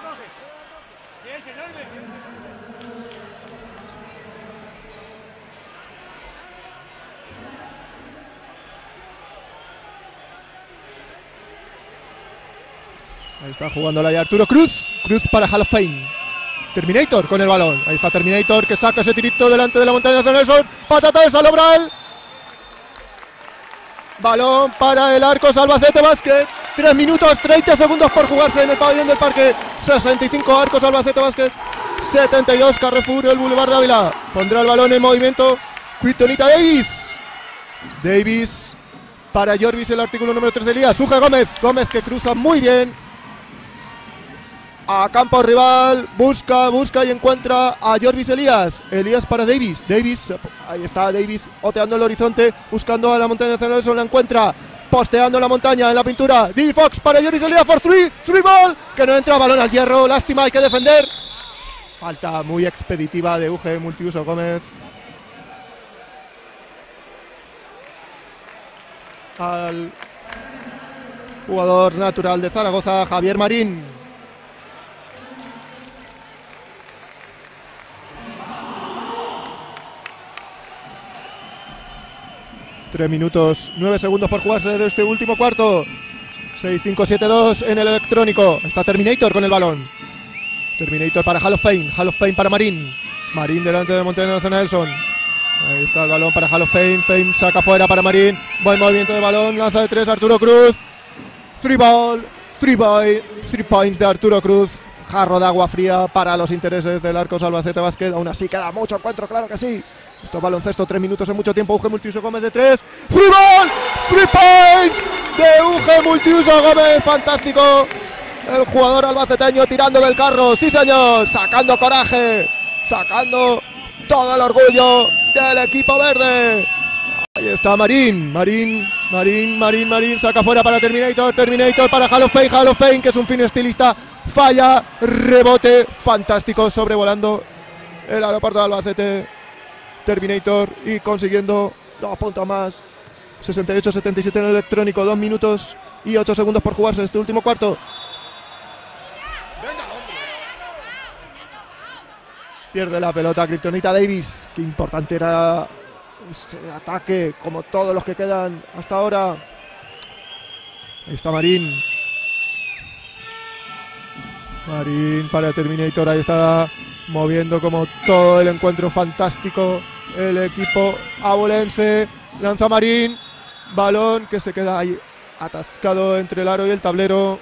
Ahí está jugando la Arturo Cruz. Cruz para Hall of Fame. Terminator con el balón. Ahí está Terminator que saca ese tirito delante de la montaña de Nelson. Patata de Salobral. Balón para el arco Salvacete Básquet. 3 minutos 30 segundos por jugarse en el pabellón del parque. 65 arcos Albacete Básquet. 72 Carrefour, el Boulevard de Ávila. Pondrá el balón en movimiento. Kryptonita Davis. Davis para Jorvis, el artículo número 3 de Elías. Suge Gómez. Gómez que cruza muy bien. A campo rival. Busca, busca y encuentra a Jorvis Elías. Elías para Davis. Davis, ahí está Davis oteando el horizonte. Buscando a la montaña nacional. Eso la encuentra posteando la montaña, en la pintura. D. Fox para Joris Elías for three, three ball, que no entra, balón al hierro, lástima, hay que defender. Falta muy expeditiva de UG Multiuso Gómez. Al jugador natural de Zaragoza, Javier Marín. Tres minutos, nueve segundos por jugarse de este último cuarto. 6-5-7-2 en el electrónico. Está Terminator con el balón. Terminator para Hall of Fame. Hall of Fame para Marín. Marín delante de Montenegro Nelson. Ahí está el balón para Hall of Fame. Fame saca fuera para Marín. Buen movimiento de balón. Lanza de tres Arturo Cruz. Three ball. Three, boy, three points de Arturo Cruz. Jarro de agua fría para los intereses del arco Salvacete Básquet. Aún así queda mucho encuentro, claro que sí. Esto baloncesto, tres minutos en mucho tiempo. UG Multiuso Gómez de tres. Three ball. Three points de UG Multiuso Gómez. Fantástico. El jugador albaceteño tirando del carro. Sí, señor. Sacando coraje. Sacando todo el orgullo del equipo verde. Ahí está Marín, Marín, Marín, Marín, Marín, saca fuera para Terminator, Terminator para Halo Fame, Halo Fame, que es un fin estilista, falla, rebote, fantástico, sobrevolando el aeropuerto de Albacete, Terminator y consiguiendo dos puntos más, 68-77 en el electrónico, dos minutos y ocho segundos por jugarse en este último cuarto. Pierde la pelota Kryptonita Davis. Qué importante era ese ataque, como todos los que quedan hasta ahora. Ahí está Marín. Marín para Terminator. Ahí está moviendo como todo el encuentro fantástico. El equipo abolense. Lanza Marín. Balón que se queda ahí atascado entre el aro y el tablero.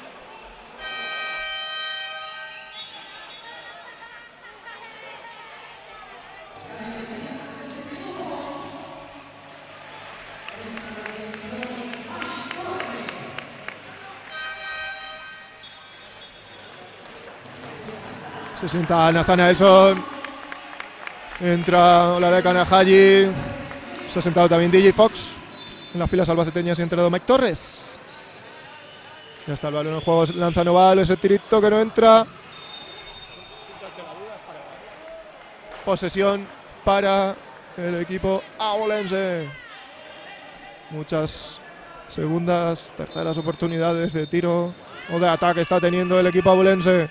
Se sienta Nathanaelson. Entra la de Kanahaji. Se ha sentado también DJ Fox. En las filas albaceteñas ha entrado Mike Torres. Ya está el balón en juego. Lanza Noval. Ese tirito que no entra. Posesión para el equipo abolense. Muchas segundas, terceras oportunidades de tiro o de ataque está teniendo el equipo abolense.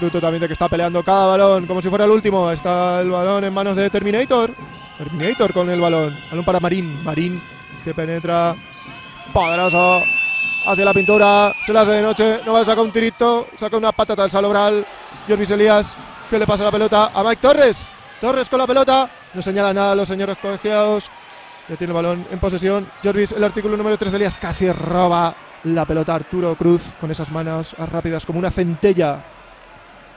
Fruto también de que está peleando cada balón como si fuera el último. Está el balón en manos de Terminator. Terminator con el balón. Balón para Marín. Marín que penetra. Poderoso. Hacia la pintura. Se le hace de noche. No va a sacar un tirito. Saca una patata al salobral. Jorvis Elías. Que le pasa la pelota a Mike Torres. Torres con la pelota. No señala nada a los señores colegiados. Ya tiene el balón en posesión. Jorvis, el artículo número 3 de Elías. Casi roba la pelota Arturo Cruz con esas manos rápidas como una centella.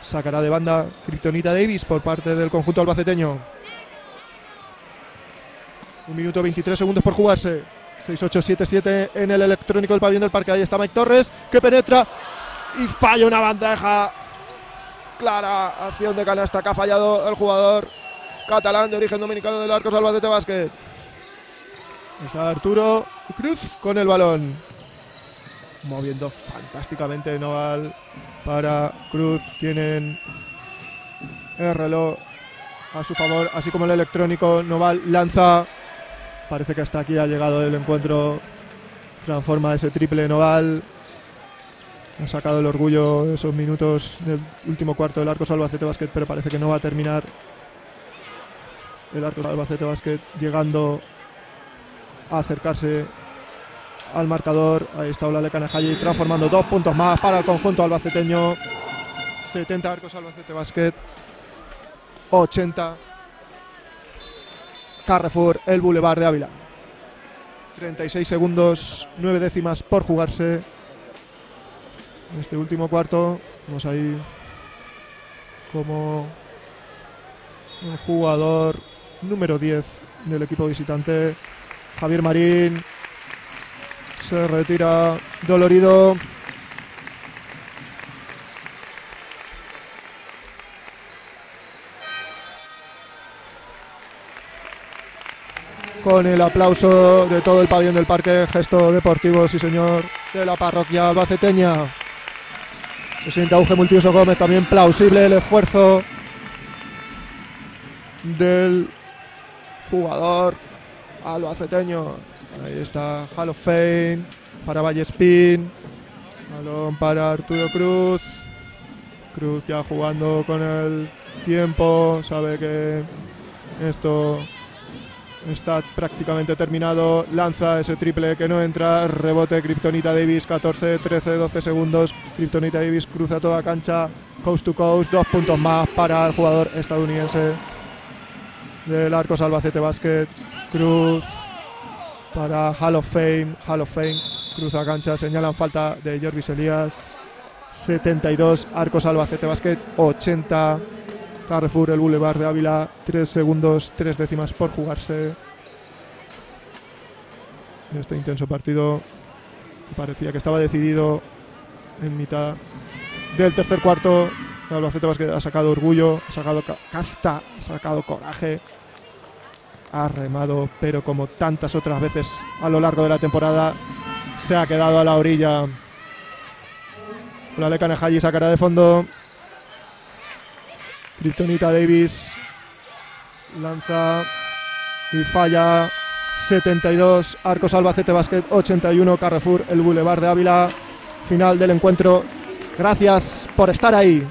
Sacará de banda Kryptonita Davis por parte del conjunto albaceteño. Un minuto 23 segundos por jugarse. 6-8-7-7 en el electrónico del pabellón del parque. Ahí está Mike Torres que penetra y falla una bandeja. Clara acción de canasta que ha fallado el jugador catalán de origen dominicano del Arcos Albacete Basket. Está Arturo Cruz con el balón. Moviendo fantásticamente Noval para Cruz. Tienen el reloj a su favor, así como el electrónico. Noval lanza. Parece que hasta aquí ha llegado el encuentro. Transforma ese triple Noval. Ha sacado el orgullo de esos minutos del último cuarto del Arcos Albacete Basket, pero parece que no va a terminar el Arcos Albacete Basket llegando a acercarse al marcador. Ahí está Ola Canejalli transformando dos puntos más para el conjunto albaceteño. 70 Arcos Albacete Basket. 80 Carrefour, el Boulevard de Ávila. 36 segundos, 9 décimas por jugarse. En este último cuarto, vamos ahí como un jugador número 10 del equipo visitante, Javier Marín, se retira dolorido. Con el aplauso de todo el pabellón del parque, gesto deportivo, sí señor, de la parroquia albaceteña. Presidente Auge Multiuso Gómez, también plausible el esfuerzo del jugador albaceteño. Ahí está Hall of Fame para Vallespín. Balón para Arturo Cruz. Cruz ya jugando con el tiempo. Sabe que esto está prácticamente terminado. Lanza ese triple que no entra. Rebote Kryptonita Davis. 14, 13, 12 segundos. Kryptonita Davis cruza toda cancha. Coast to coast. Dos puntos más para el jugador estadounidense del Arcos Albacete Basket. Cruz para Hall of Fame. Hall of Fame. Cruza cancha. Señalan falta de Jorvis Elías. 72. Arcos Albacete Basket. 80. Carrefour, el Boulevard de Ávila. 3 segundos, 3 décimas por jugarse. Este intenso partido parecía que estaba decidido en mitad del tercer cuarto. Albacete Basket ha sacado orgullo, ha sacado casta, ha sacado coraje ha remado, pero como tantas otras veces a lo largo de la temporada, se ha quedado a la orilla. La Haji sacará de fondo. Kryptonita Davis lanza y falla. 72, Arcos Albacete Basket 81, Carrefour, el Boulevard de Ávila. Final del encuentro. Gracias por estar ahí.